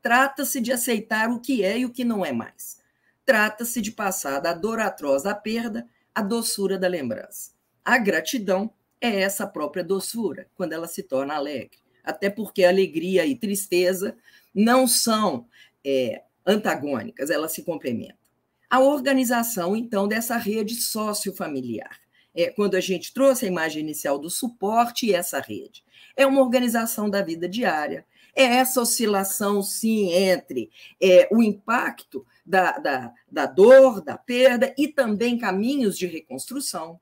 C: Trata-se de aceitar o que é e o que não é mais. Trata-se de passar da dor atroz da perda à doçura da lembrança. A gratidão é essa própria doçura, quando ela se torna alegre. Até porque alegria e tristeza não são é, antagônicas, elas se complementam. A organização, então, dessa rede sociofamiliar. É, quando a gente trouxe a imagem inicial do suporte e essa rede. É uma organização da vida diária, é essa oscilação, sim, entre é, o impacto da, da, da dor, da perda e também caminhos de reconstrução.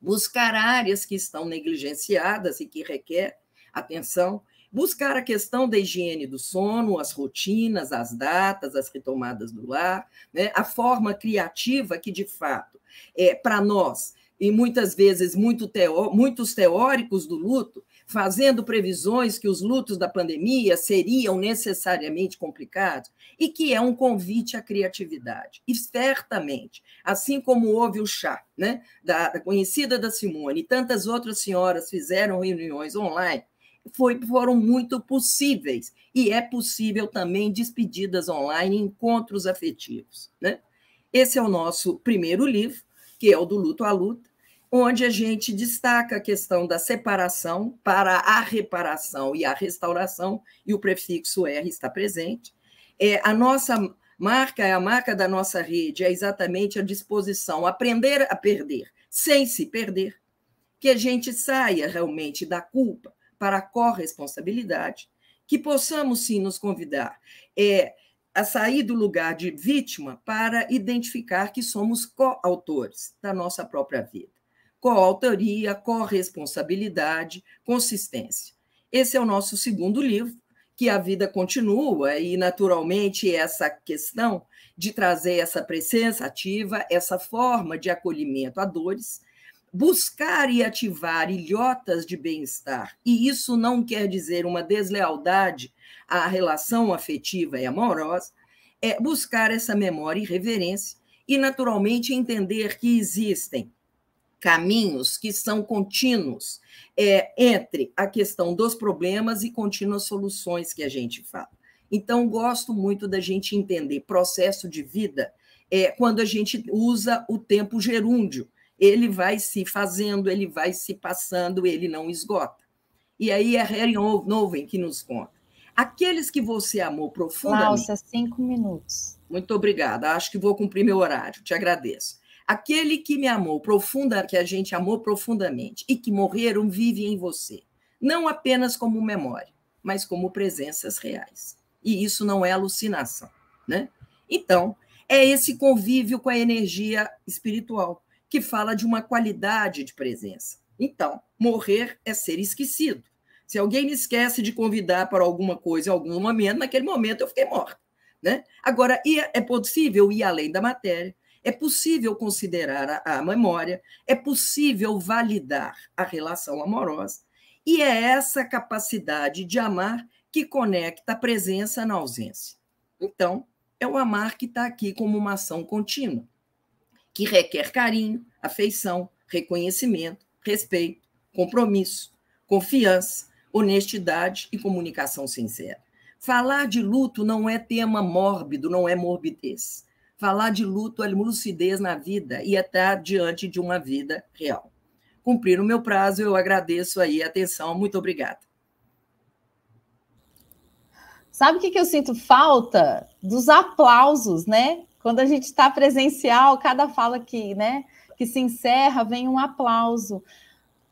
C: Buscar áreas que estão negligenciadas e que requer atenção, buscar a questão da higiene do sono, as rotinas, as datas, as retomadas do lar, né? a forma criativa que, de fato, é, para nós, e muitas vezes muito teó muitos teóricos do luto, fazendo previsões que os lutos da pandemia seriam necessariamente complicados, e que é um convite à criatividade. E certamente, assim como houve o chá, né, da, da conhecida da Simone, e tantas outras senhoras fizeram reuniões online, foi, foram muito possíveis. E é possível também despedidas online, encontros afetivos. Né? Esse é o nosso primeiro livro, que é o do Luto à Luta, onde a gente destaca a questão da separação para a reparação e a restauração, e o prefixo R está presente. É, a nossa marca, é a marca da nossa rede, é exatamente a disposição, aprender a perder, sem se perder, que a gente saia realmente da culpa para a corresponsabilidade, que possamos sim nos convidar é, a sair do lugar de vítima para identificar que somos coautores da nossa própria vida coautoria, corresponsabilidade, consistência. Esse é o nosso segundo livro, que a vida continua, e naturalmente essa questão de trazer essa presença ativa, essa forma de acolhimento a dores, buscar e ativar ilhotas de bem-estar, e isso não quer dizer uma deslealdade à relação afetiva e amorosa, é buscar essa memória e reverência, e naturalmente entender que existem caminhos que são contínuos é, entre a questão dos problemas e contínuas soluções que a gente fala. Então, gosto muito da gente entender processo de vida é, quando a gente usa o tempo gerúndio. Ele vai se fazendo, ele vai se passando, ele não esgota. E aí é Harry Noven que nos conta. Aqueles que você amou profundamente.
A: Nossa, cinco minutos.
C: Muito obrigada. Acho que vou cumprir meu horário. Te agradeço. Aquele que me amou profunda, que a gente amou profundamente e que morreram vive em você, não apenas como memória, mas como presenças reais. E isso não é alucinação, né? Então, é esse convívio com a energia espiritual que fala de uma qualidade de presença. Então, morrer é ser esquecido. Se alguém me esquece de convidar para alguma coisa em algum momento, naquele momento eu fiquei morta. Né? Agora, é possível ir além da matéria, é possível considerar a, a memória, é possível validar a relação amorosa, e é essa capacidade de amar que conecta a presença na ausência. Então, é o amar que está aqui como uma ação contínua, que requer carinho, afeição, reconhecimento, respeito, compromisso, confiança, honestidade e comunicação sincera. Falar de luto não é tema mórbido, não é morbidez. Falar de luto é lucidez na vida e é estar diante de uma vida real. Cumprir o meu prazo, eu agradeço aí a atenção. Muito obrigada.
A: Sabe o que, eu sinto falta? Dos aplausos, né? Quando a gente está presencial, cada fala que, né, que se encerra, vem um aplauso.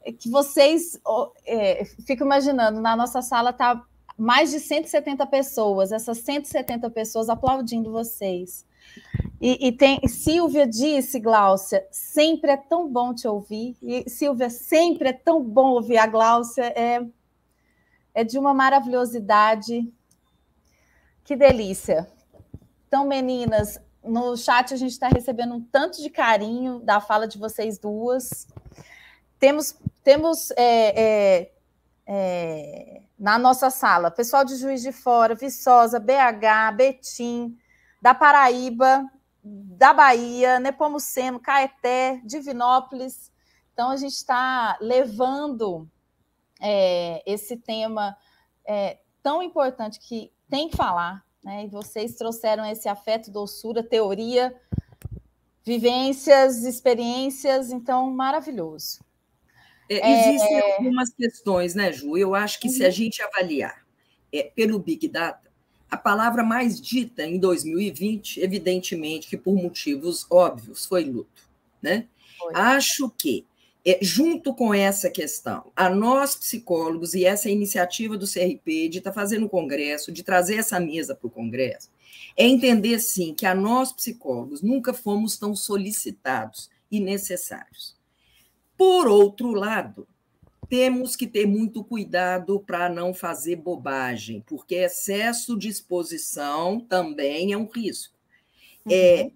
A: É que vocês é, fico imaginando, na nossa sala tá mais de 170 pessoas, essas 170 pessoas aplaudindo vocês. E, e, tem Silvia disse, Gláucia, sempre é tão bom te ouvir. E Silvia, sempre é tão bom ouvir a Gláucia. É, é de uma maravilhosidade. Que delícia. Então, meninas, no chat a gente está recebendo um tanto de carinho da fala de vocês duas. Temos, temos é, é, é, na nossa sala pessoal de Juiz de Fora, Viçosa, BH, Betim, da Paraíba, da Bahia, Nepomuceno, Caeté, Divinópolis. Então, a gente está levando é, esse tema é, tão importante que tem que falar, né? E vocês trouxeram esse afeto, doçura, teoria, vivências, experiências, então maravilhoso.
C: É, existem é... algumas questões, né, Ju? Eu acho que uhum. se a uhum. gente avaliar é, pelo Big Data, a palavra mais dita em 2020, evidentemente que por motivos óbvios, foi luto. Né? Foi. Acho que é, junto com essa questão, a nós psicólogos e essa iniciativa do CRP de estar tá fazendo um congresso, de trazer essa mesa para o congresso, é entender, sim, que a nós psicólogos nunca fomos tão solicitados e necessários. Por outro lado, temos que ter muito cuidado para não fazer bobagem, porque excesso de exposição também é um risco. É, uhum. É,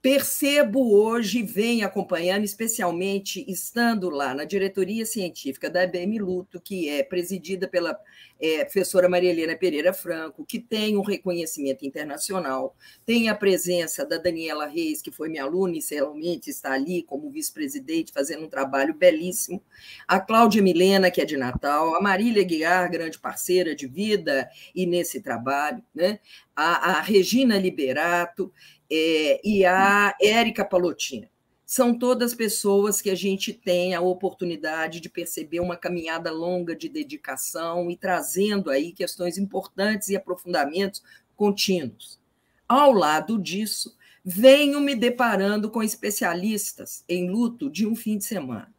C: Percebo hoje, venho acompanhando, especialmente estando lá na diretoria científica da IBM Luto, que é presidida pela é, professora Maria Helena Pereira Franco, que tem um reconhecimento internacional, tem a presença da Daniela Reis, que foi minha aluna e realmente está ali como vice-presidente, fazendo um trabalho belíssimo, a Cláudia Milena, que é de Natal, a Marília Guiar, grande parceira de vida e nesse trabalho, né? a, a Regina Liberato, é, e a Érica Palotina. São todas pessoas que a gente tem a oportunidade de perceber uma caminhada longa de dedicação e trazendo aí questões importantes e aprofundamentos contínuos. Ao lado disso, venho me deparando com especialistas em luto de um fim de semana.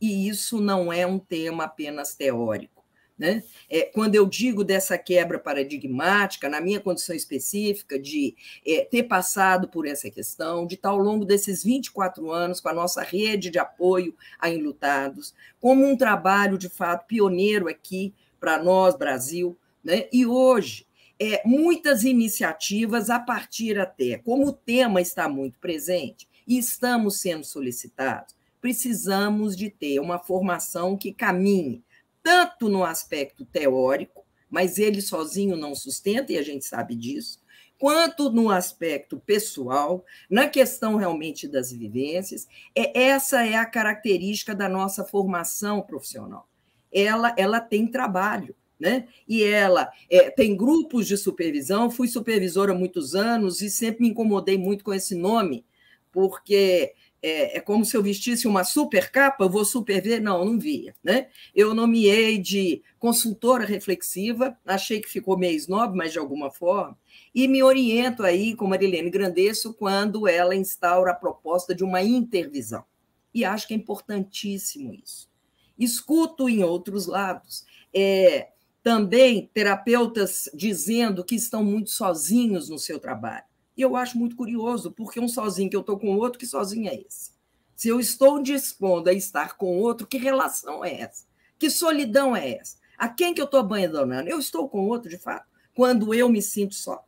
C: E isso não é um tema apenas teórico né? É, quando eu digo dessa quebra paradigmática, na minha condição específica, de é, ter passado por essa questão, de estar ao longo desses 24 anos com a nossa rede de apoio a enlutados, como um trabalho de fato pioneiro aqui para nós, Brasil, né? e hoje. É, muitas iniciativas a partir até, como o tema está muito presente e estamos sendo solicitados, precisamos de ter uma formação que caminhe tanto no aspecto teórico, mas ele sozinho não sustenta, e a gente sabe disso, quanto no aspecto pessoal, na questão realmente das vivências. É, essa é a característica da nossa formação profissional. Ela, ela tem trabalho. Né? E ela é, tem grupos de supervisão. Fui supervisora há muitos anos e sempre me incomodei muito com esse nome, porque é, é, como se eu vestisse uma super capa, vou superver? Não, não via. Né? Eu nomeei de consultora reflexiva, achei que ficou meio snob, mas de alguma forma, e me oriento aí com Marilene Grandesso quando ela instaura a proposta de uma intervisão. E acho que é importantíssimo isso. Escuto em outros lados. É, também terapeutas dizendo que estão muito sozinhos no seu trabalho. Eu acho muito curioso, porque um sozinho que eu estou com o outro, que sozinho é esse? Se eu estou dispondo a estar com outro, que relação é essa? Que solidão é essa? A quem que eu estou abandonando? Eu estou com outro, de fato, quando eu me sinto só.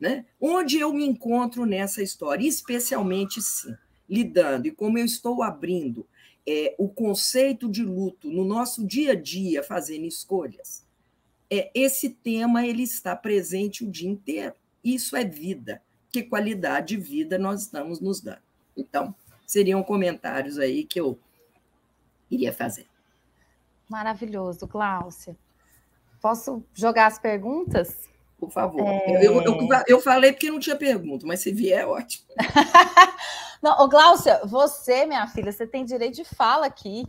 C: Né? Onde eu me encontro nessa história, especialmente sim, lidando e como eu estou abrindo é, o conceito de luto no nosso dia a dia, fazendo escolhas. É, esse tema ele está presente o dia inteiro. Isso é vida. Que qualidade de vida nós estamos nos dando? Então, seriam comentários aí que eu iria fazer.
A: Maravilhoso, Gláucia. Posso jogar as perguntas?
C: Por favor. É... Eu, eu, eu, falei porque não tinha pergunta, mas se vier, é ótimo.
A: não, ô, Gláucia, você, minha filha, você tem direito de fala aqui.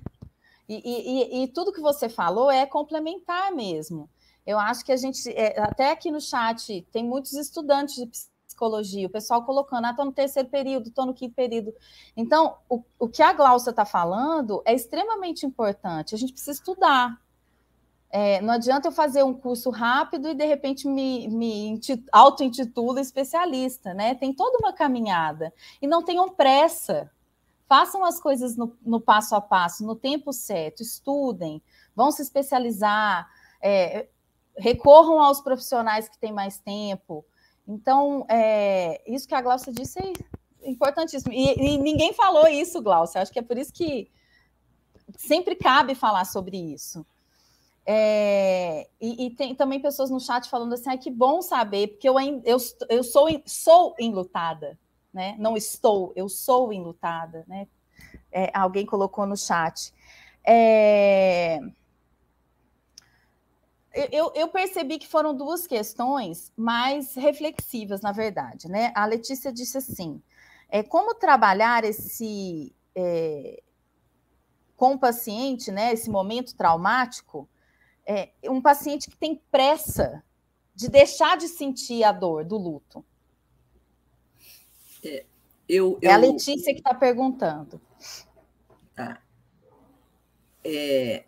A: E, e, e, tudo que você falou é complementar mesmo. Eu acho que a gente, é, até aqui no chat, tem muitos estudantes de psicologia, o pessoal colocando, ah, estou no terceiro período, estou no quinto período. Então, o, o que a Glaucia está falando é extremamente importante, a gente precisa estudar. É, não adianta eu fazer um curso rápido e de repente me, me auto-intitulo especialista, né? Tem toda uma caminhada. E não tenham pressa. Façam as coisas no, no passo a passo, no tempo certo, estudem, vão se especializar, é, recorram aos profissionais que têm mais tempo. Então, é, isso que a Glaucia disse é importantíssimo. E, e ninguém falou isso, Glaucia. Acho que é por isso que sempre cabe falar sobre isso. É, e, e, tem também pessoas no chat falando assim: ah, que bom saber, porque eu, eu, eu sou, sou enlutada, né? Não estou, eu sou enlutada, né? É, alguém colocou no chat. É, eu, eu, percebi que foram duas questões mais reflexivas, na verdade, né? A Letícia disse assim: é, como trabalhar esse é, com o paciente, né? Esse momento traumático, é, um paciente que tem pressa de deixar de sentir a dor do luto. É, eu, eu... é a Letícia que está perguntando.
C: Tá. É,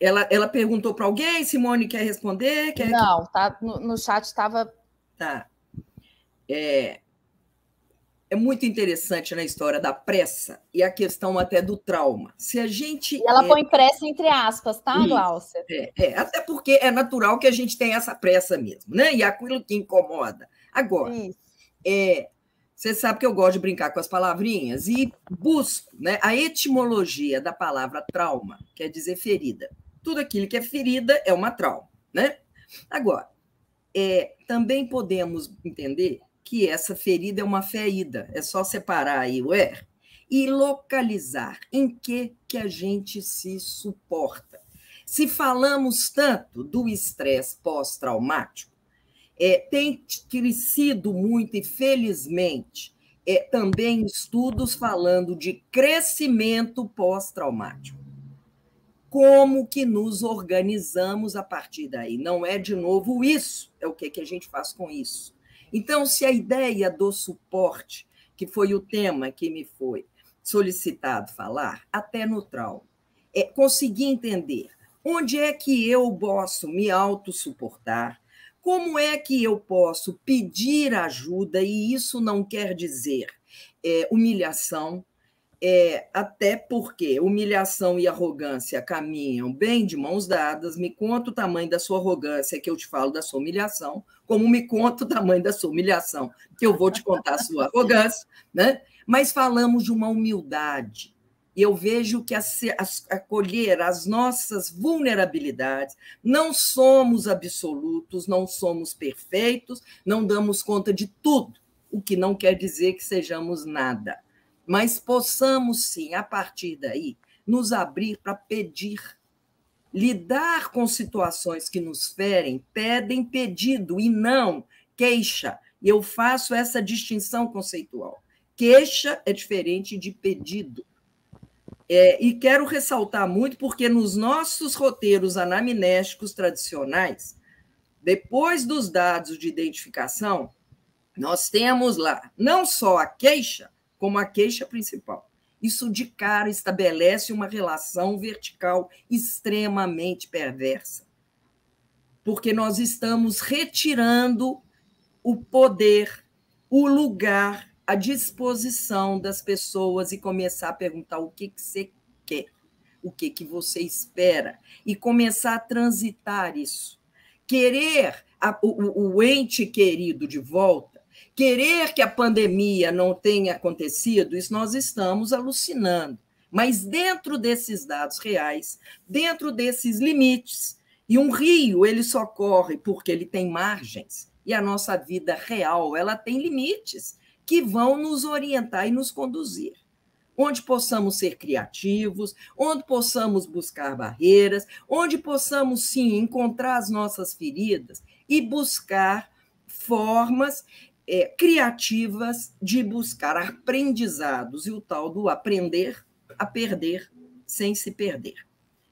C: ela, ela perguntou para alguém, Simone quer responder? Quer...
A: Não, tá, no, no chat estava.
C: Tá. É, é muito interessante na história da pressa e a questão até do trauma. Se a gente.
A: E ela é... põe pressa entre aspas, tá, Glaucia?
C: É, é, até porque é natural que a gente tenha essa pressa mesmo, né? E aquilo que incomoda. Agora, é, você sabe que eu gosto de brincar com as palavrinhas e busco né, a etimologia da palavra trauma, quer dizer ferida tudo aquilo que é ferida é uma trauma, né? Agora, é, também podemos entender que essa ferida é uma ferida, é só separar aí o er e localizar em que que a gente se suporta. Se falamos tanto do estresse pós-traumático, é, tem crescido muito e felizmente é, também estudos falando de crescimento pós-traumático como que nos organizamos a partir daí. Não é de novo isso, é o que, que a gente faz com isso. Então, se a ideia do suporte, que foi o tema que me foi solicitado falar, até no trauma, é conseguir entender onde é que eu posso me autossuportar, como é que eu posso pedir ajuda, e isso não quer dizer é, humilhação, é, até porque humilhação e arrogância caminham bem de mãos dadas. Me conta o tamanho da sua arrogância, que eu te falo da sua humilhação, como me conta o tamanho da sua humilhação, que eu vou te contar a sua arrogância, né? Mas falamos de uma humildade. E eu vejo que acolher as nossas vulnerabilidades, não somos absolutos, não somos perfeitos, não damos conta de tudo, o que não quer dizer que sejamos nada mas possamos sim, a partir daí, nos abrir para pedir. Lidar com situações que nos ferem, pedem pedido e não queixa. E eu faço essa distinção conceitual. Queixa é diferente de pedido. É, e quero ressaltar muito, porque nos nossos roteiros anamnésticos tradicionais, depois dos dados de identificação, nós temos lá não só a queixa, como a queixa principal. Isso de cara estabelece uma relação vertical extremamente perversa. Porque nós estamos retirando o poder, o lugar, a disposição das pessoas e começar a perguntar o que, que você quer, o que, que você espera, e começar a transitar isso. Querer a, o, o ente querido de volta Querer que a pandemia não tenha acontecido, isso nós estamos alucinando. Mas dentro desses dados reais, dentro desses limites, e um rio ele só corre porque ele tem margens, e a nossa vida real ela tem limites que vão nos orientar e nos conduzir. onde possamos ser criativos, onde possamos buscar barreiras, onde possamos, sim, encontrar as nossas feridas e buscar formas é, criativas de buscar aprendizados e o tal do aprender a perder sem se perder.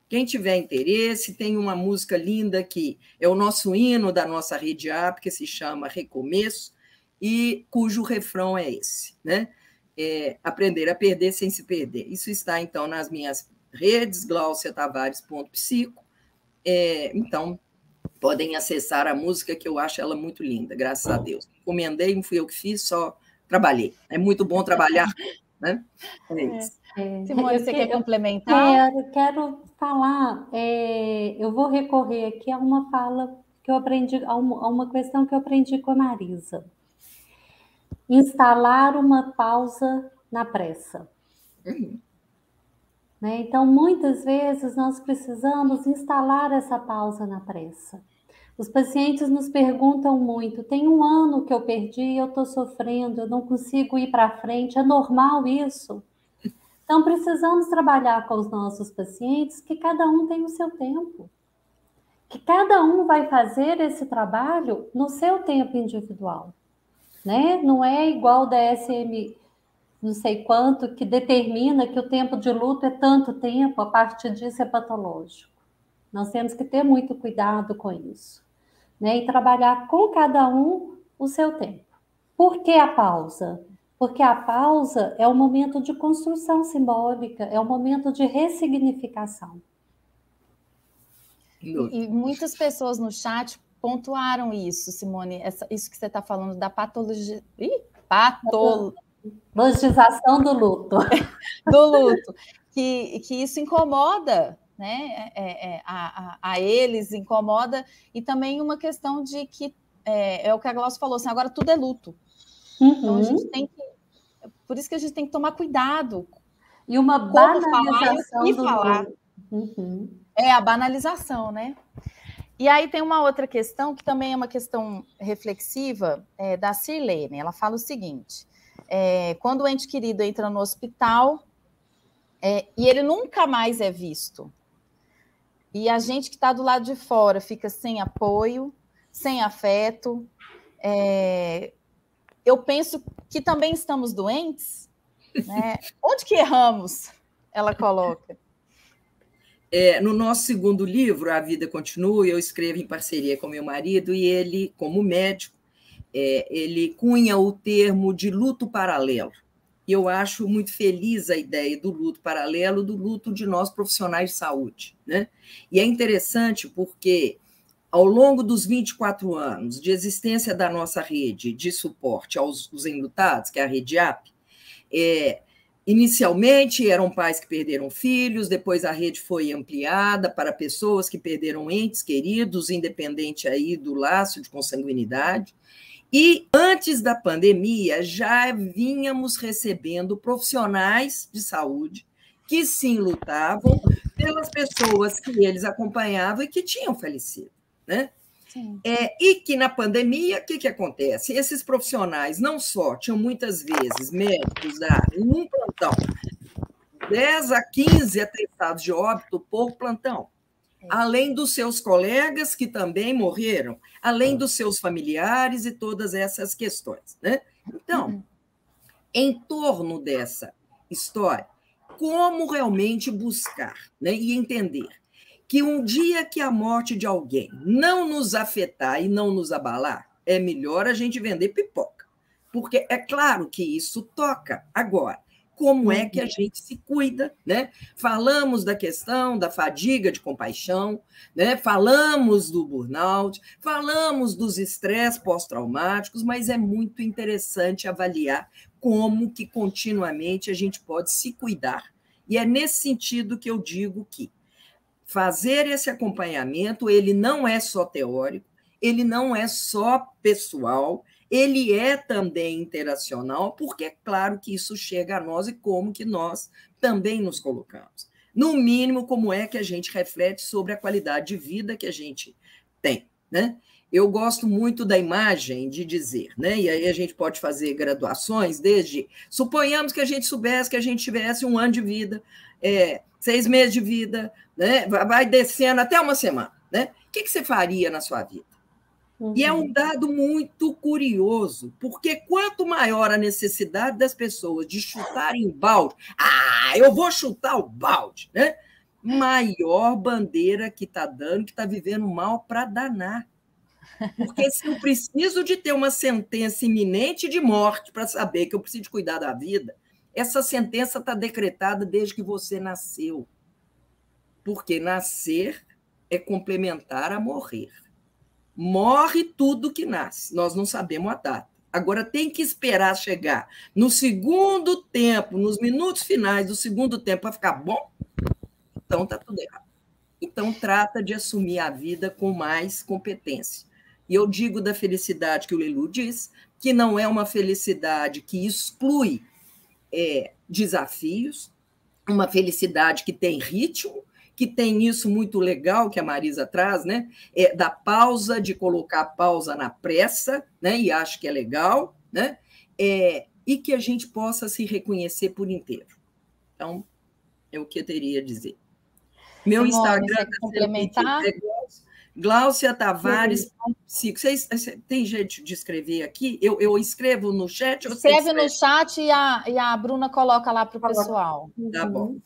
C: Quem tiver interesse, tem uma música linda que é o nosso hino da nossa rede app, que se chama Recomeço, e cujo refrão é esse, né? É, aprender a perder sem se perder. Isso está, então, nas minhas redes, glauciatavares.psico. É, então, podem acessar a música, que eu acho ela muito linda, graças a Deus. Encomendei, não fui eu que fiz, só trabalhei. É muito bom trabalhar, né? É,
A: é isso. É, Simone, você quer complementar?
B: Quero, quero falar, é, eu vou recorrer aqui a uma fala que eu aprendi, a uma, a uma questão que eu aprendi com a Marisa. Instalar uma pausa na pressa. Uhum. Né? Então, muitas vezes nós precisamos instalar essa pausa na pressa. Os pacientes nos perguntam muito: tem um ano que eu perdi, eu estou sofrendo, eu não consigo ir para frente, é normal isso? Então, precisamos trabalhar com os nossos pacientes que cada um tem o seu tempo. Que cada um vai fazer esse trabalho no seu tempo individual. Né? Não é igual da SM não sei quanto que determina que o tempo de luto é tanto tempo, a partir disso é patológico. Nós temos que ter muito cuidado com isso. Né? E trabalhar com cada um o seu tempo. Por que a pausa? Porque a pausa é um momento de construção simbólica, é um momento de ressignificação.
A: E, e muitas pessoas no chat pontuaram isso, Simone, essa, isso que você está falando da patologia. Ih,
B: patologização do luto.
A: do luto. Que, que isso incomoda né, é, é, é, a, a, a, eles, incomoda, e também uma questão de que é, é o que a Glaucia falou, assim, agora tudo é luto. Uhum. Então a gente tem que. Por isso que a gente tem que tomar cuidado.
B: E uma banalização
A: falar, do falar. Uhum. É a banalização, né? E aí tem uma outra questão que também é uma questão reflexiva é, da Sirlene. Ela fala o seguinte: é, quando o ente querido entra no hospital é, e ele nunca mais é visto, e a gente que está do lado de fora fica sem apoio, sem afeto, é, eu penso que também estamos doentes. Né? Onde que erramos? Ela coloca.
C: É, no nosso segundo livro, A Vida Continua, eu escrevo em parceria com meu marido e ele, como médico, é, ele cunha o termo de luto paralelo. E eu acho muito feliz a ideia do luto paralelo, do luto de nós profissionais de saúde. Né? E é interessante porque ao longo dos 24 anos de existência da nossa rede de suporte aos, enlutados, que é a Rede AP, é, inicialmente eram pais que perderam filhos, depois a rede foi ampliada para pessoas que perderam entes queridos, independente aí do laço de consanguinidade. E antes da pandemia, já vínhamos recebendo profissionais de saúde que sim lutavam pelas pessoas que eles acompanhavam e que tinham falecido né? É, e que na pandemia, o que, que acontece? Esses profissionais não só tinham muitas vezes médicos da área, em um plantão, 10 a 15 atestados de óbito por plantão. Além dos seus colegas que também morreram, além dos seus familiares e todas essas questões. Né? Então, uhum. em torno dessa história, como realmente buscar né, e entender que um dia que a morte de alguém não nos afetar e não nos abalar, é melhor a gente vender pipoca. Porque é claro que isso toca. Agora, como é que a uhum. gente se cuida, né? Falamos da questão da fadiga de compaixão, né? Falamos do burnout, falamos dos estresses pós-traumáticos, mas é muito interessante avaliar como que continuamente a gente pode se cuidar. E é nesse sentido que eu digo que fazer esse acompanhamento, ele não é só teórico, ele não é só pessoal, ele é também interacional, porque é claro que isso chega a nós e como que nós também nos colocamos. No mínimo, como é que a gente reflete sobre a qualidade de vida que a gente tem, né? eu gosto muito da imagem de dizer, né? E aí a gente pode fazer graduações desde. Suponhamos que a gente soubesse que a gente tivesse um ano de vida, é, seis meses de vida, né? Vai descendo até uma semana, né? O que, que você faria na sua vida? Uhum. E é um uhum. dado muito curioso, porque quanto maior a necessidade das pessoas de chutarem balde, ah, eu vou chutar o balde, né? Maior bandeira que está dando, que está vivendo mal para danar. Porque se eu preciso de ter uma sentença iminente de morte para saber que eu preciso de cuidar da vida, essa sentença está decretada desde que você nasceu. Porque nascer é complementar a morrer. Morre tudo que nasce, nós não sabemos a data. Agora tem que esperar chegar no segundo tempo, nos minutos finais do segundo tempo, para ficar bom. Então está tudo errado. Então trata de assumir a vida com mais competência. E eu digo da felicidade que o Lelu diz, que não é uma felicidade que exclui é, desafios, uma felicidade que tem ritmo, que tem isso muito legal que a Marisa traz, né? É, da pausa, de colocar pausa na pressa, né? E acho que é legal, né? É, e que a gente possa se reconhecer por inteiro. Então, é o que eu teria a dizer. Meu Instagram está complementar? É Gláucia Tavares, Vocês, tem jeito de escrever aqui? Eu, eu escrevo no chat?
A: Escreve no chat e a, e a Bruna coloca lá para o pessoal.
C: Tá bom.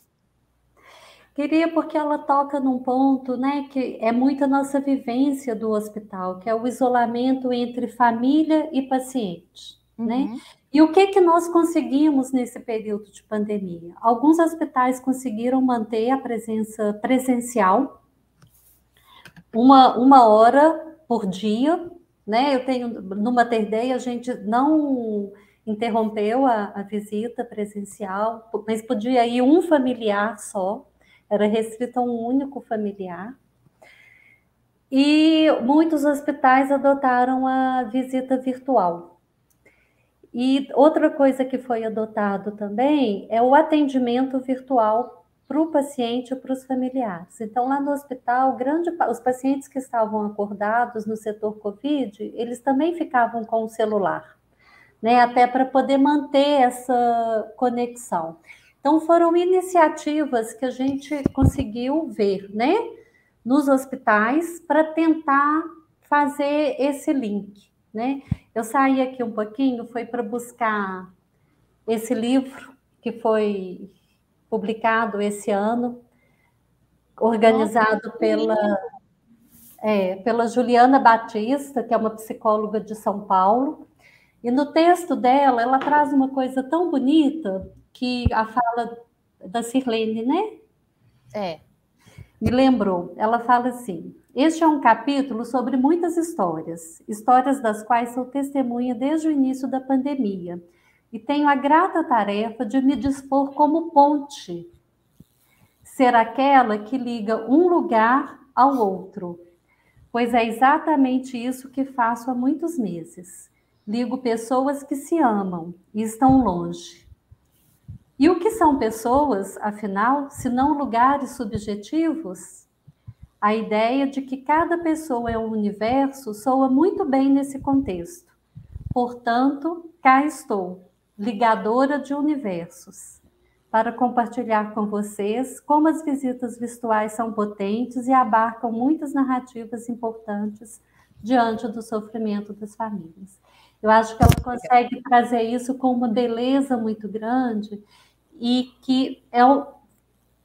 B: Queria porque ela toca num ponto, né, que é muito a nossa vivência do hospital, que é o isolamento entre família e paciente, uhum. né? E o que que nós conseguimos nesse período de pandemia? Alguns hospitais conseguiram manter a presença presencial, uma, uma hora por dia, né? Eu tenho no Mater Dei a gente não interrompeu a, a, visita presencial, mas podia ir um familiar só, era restrito a um único familiar. E muitos hospitais adotaram a visita virtual. E outra coisa que foi adotado também é o atendimento virtual para o paciente e para os familiares. Então, lá no hospital, grande, os pacientes que estavam acordados no setor Covid, eles também ficavam com o celular, né? Até para poder manter essa conexão. Então, foram iniciativas que a gente conseguiu ver, né? Nos hospitais, para tentar fazer esse link, né? Eu saí aqui um pouquinho, foi para buscar esse livro que foi publicado esse ano, organizado Nossa, pela, é, pela Juliana Batista, que é uma psicóloga de São Paulo. E no texto dela, ela traz uma coisa tão bonita que a fala da Sirlene, né?
A: É.
B: Me lembrou. Ela fala assim: Este é um capítulo sobre muitas histórias, histórias das quais sou testemunha desde o início da pandemia e tenho a grata tarefa de me dispor como ponte, ser aquela que liga um lugar ao outro, pois é exatamente isso que faço há muitos meses. Ligo pessoas que se amam e estão longe. E o que são pessoas, afinal, se não lugares subjetivos? A ideia de que cada pessoa é um universo soa muito bem nesse contexto. Portanto, cá estou, ligadora de universos, para compartilhar com vocês como as visitas virtuais são potentes e abarcam muitas narrativas importantes diante do sofrimento das famílias. Eu acho que ela consegue trazer isso com uma beleza muito grande e que é o,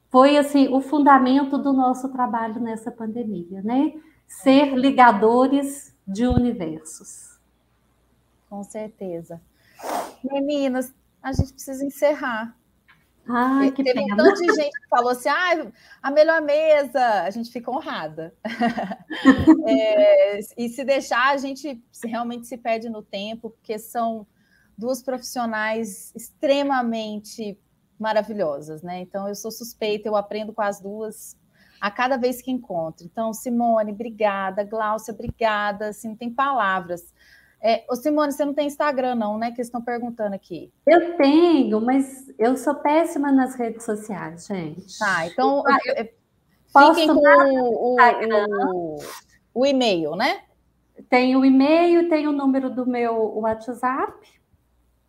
B: foi assim o fundamento do nosso trabalho nessa pandemia, né? Ser ligadores de universos.
A: Com certeza. Meninas, a gente precisa encerrar.
B: Ai, que
A: Teve
B: pena.
A: um tanto de gente que falou assim: ah, a melhor mesa, a gente fica honrada. é, e se deixar, a gente realmente se perde no tempo, porque são duas profissionais extremamente maravilhosas, né? Então, eu sou suspeita, eu aprendo com as duas a cada vez que encontro. Então, Simone, obrigada, Gláucia, obrigada, assim, não tem palavras. É, ô Simone, você não tem Instagram, não, né? Que estão perguntando aqui.
B: Eu tenho, mas eu sou péssima nas redes sociais, gente.
A: Tá, então ah, fiquem com o, o, o, e-mail, né?
B: tem o e-mail, tem o número do meu WhatsApp.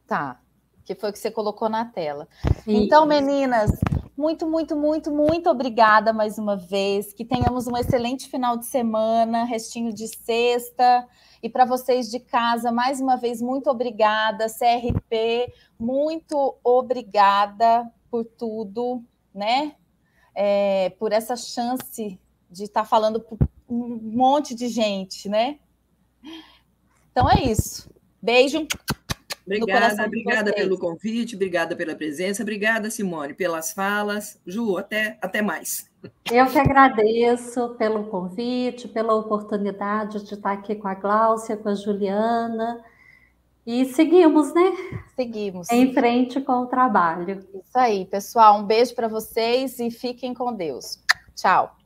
A: Tá, que foi o que você colocou na tela. Isso. Então, meninas, muito, muito, muito, muito obrigada mais uma vez. Que tenhamos um excelente final de semana, restinho de sexta. E para vocês de casa, mais uma vez, muito obrigada. CRP, muito obrigada por tudo, né? É, por essa chance de estar tá falando para um monte de gente, né? Então é isso. Beijo.
C: Obrigada, obrigada pelo convite, obrigada pela presença, obrigada, Simone, pelas falas. Ju, até, até mais.
B: Eu que agradeço pelo convite, pela oportunidade de estar aqui com a Gláucia, com a Juliana. E seguimos, né?
A: Seguimos.
B: Em frente com o trabalho.
A: Isso aí, pessoal. Um beijo para vocês e fiquem com Deus. Tchau.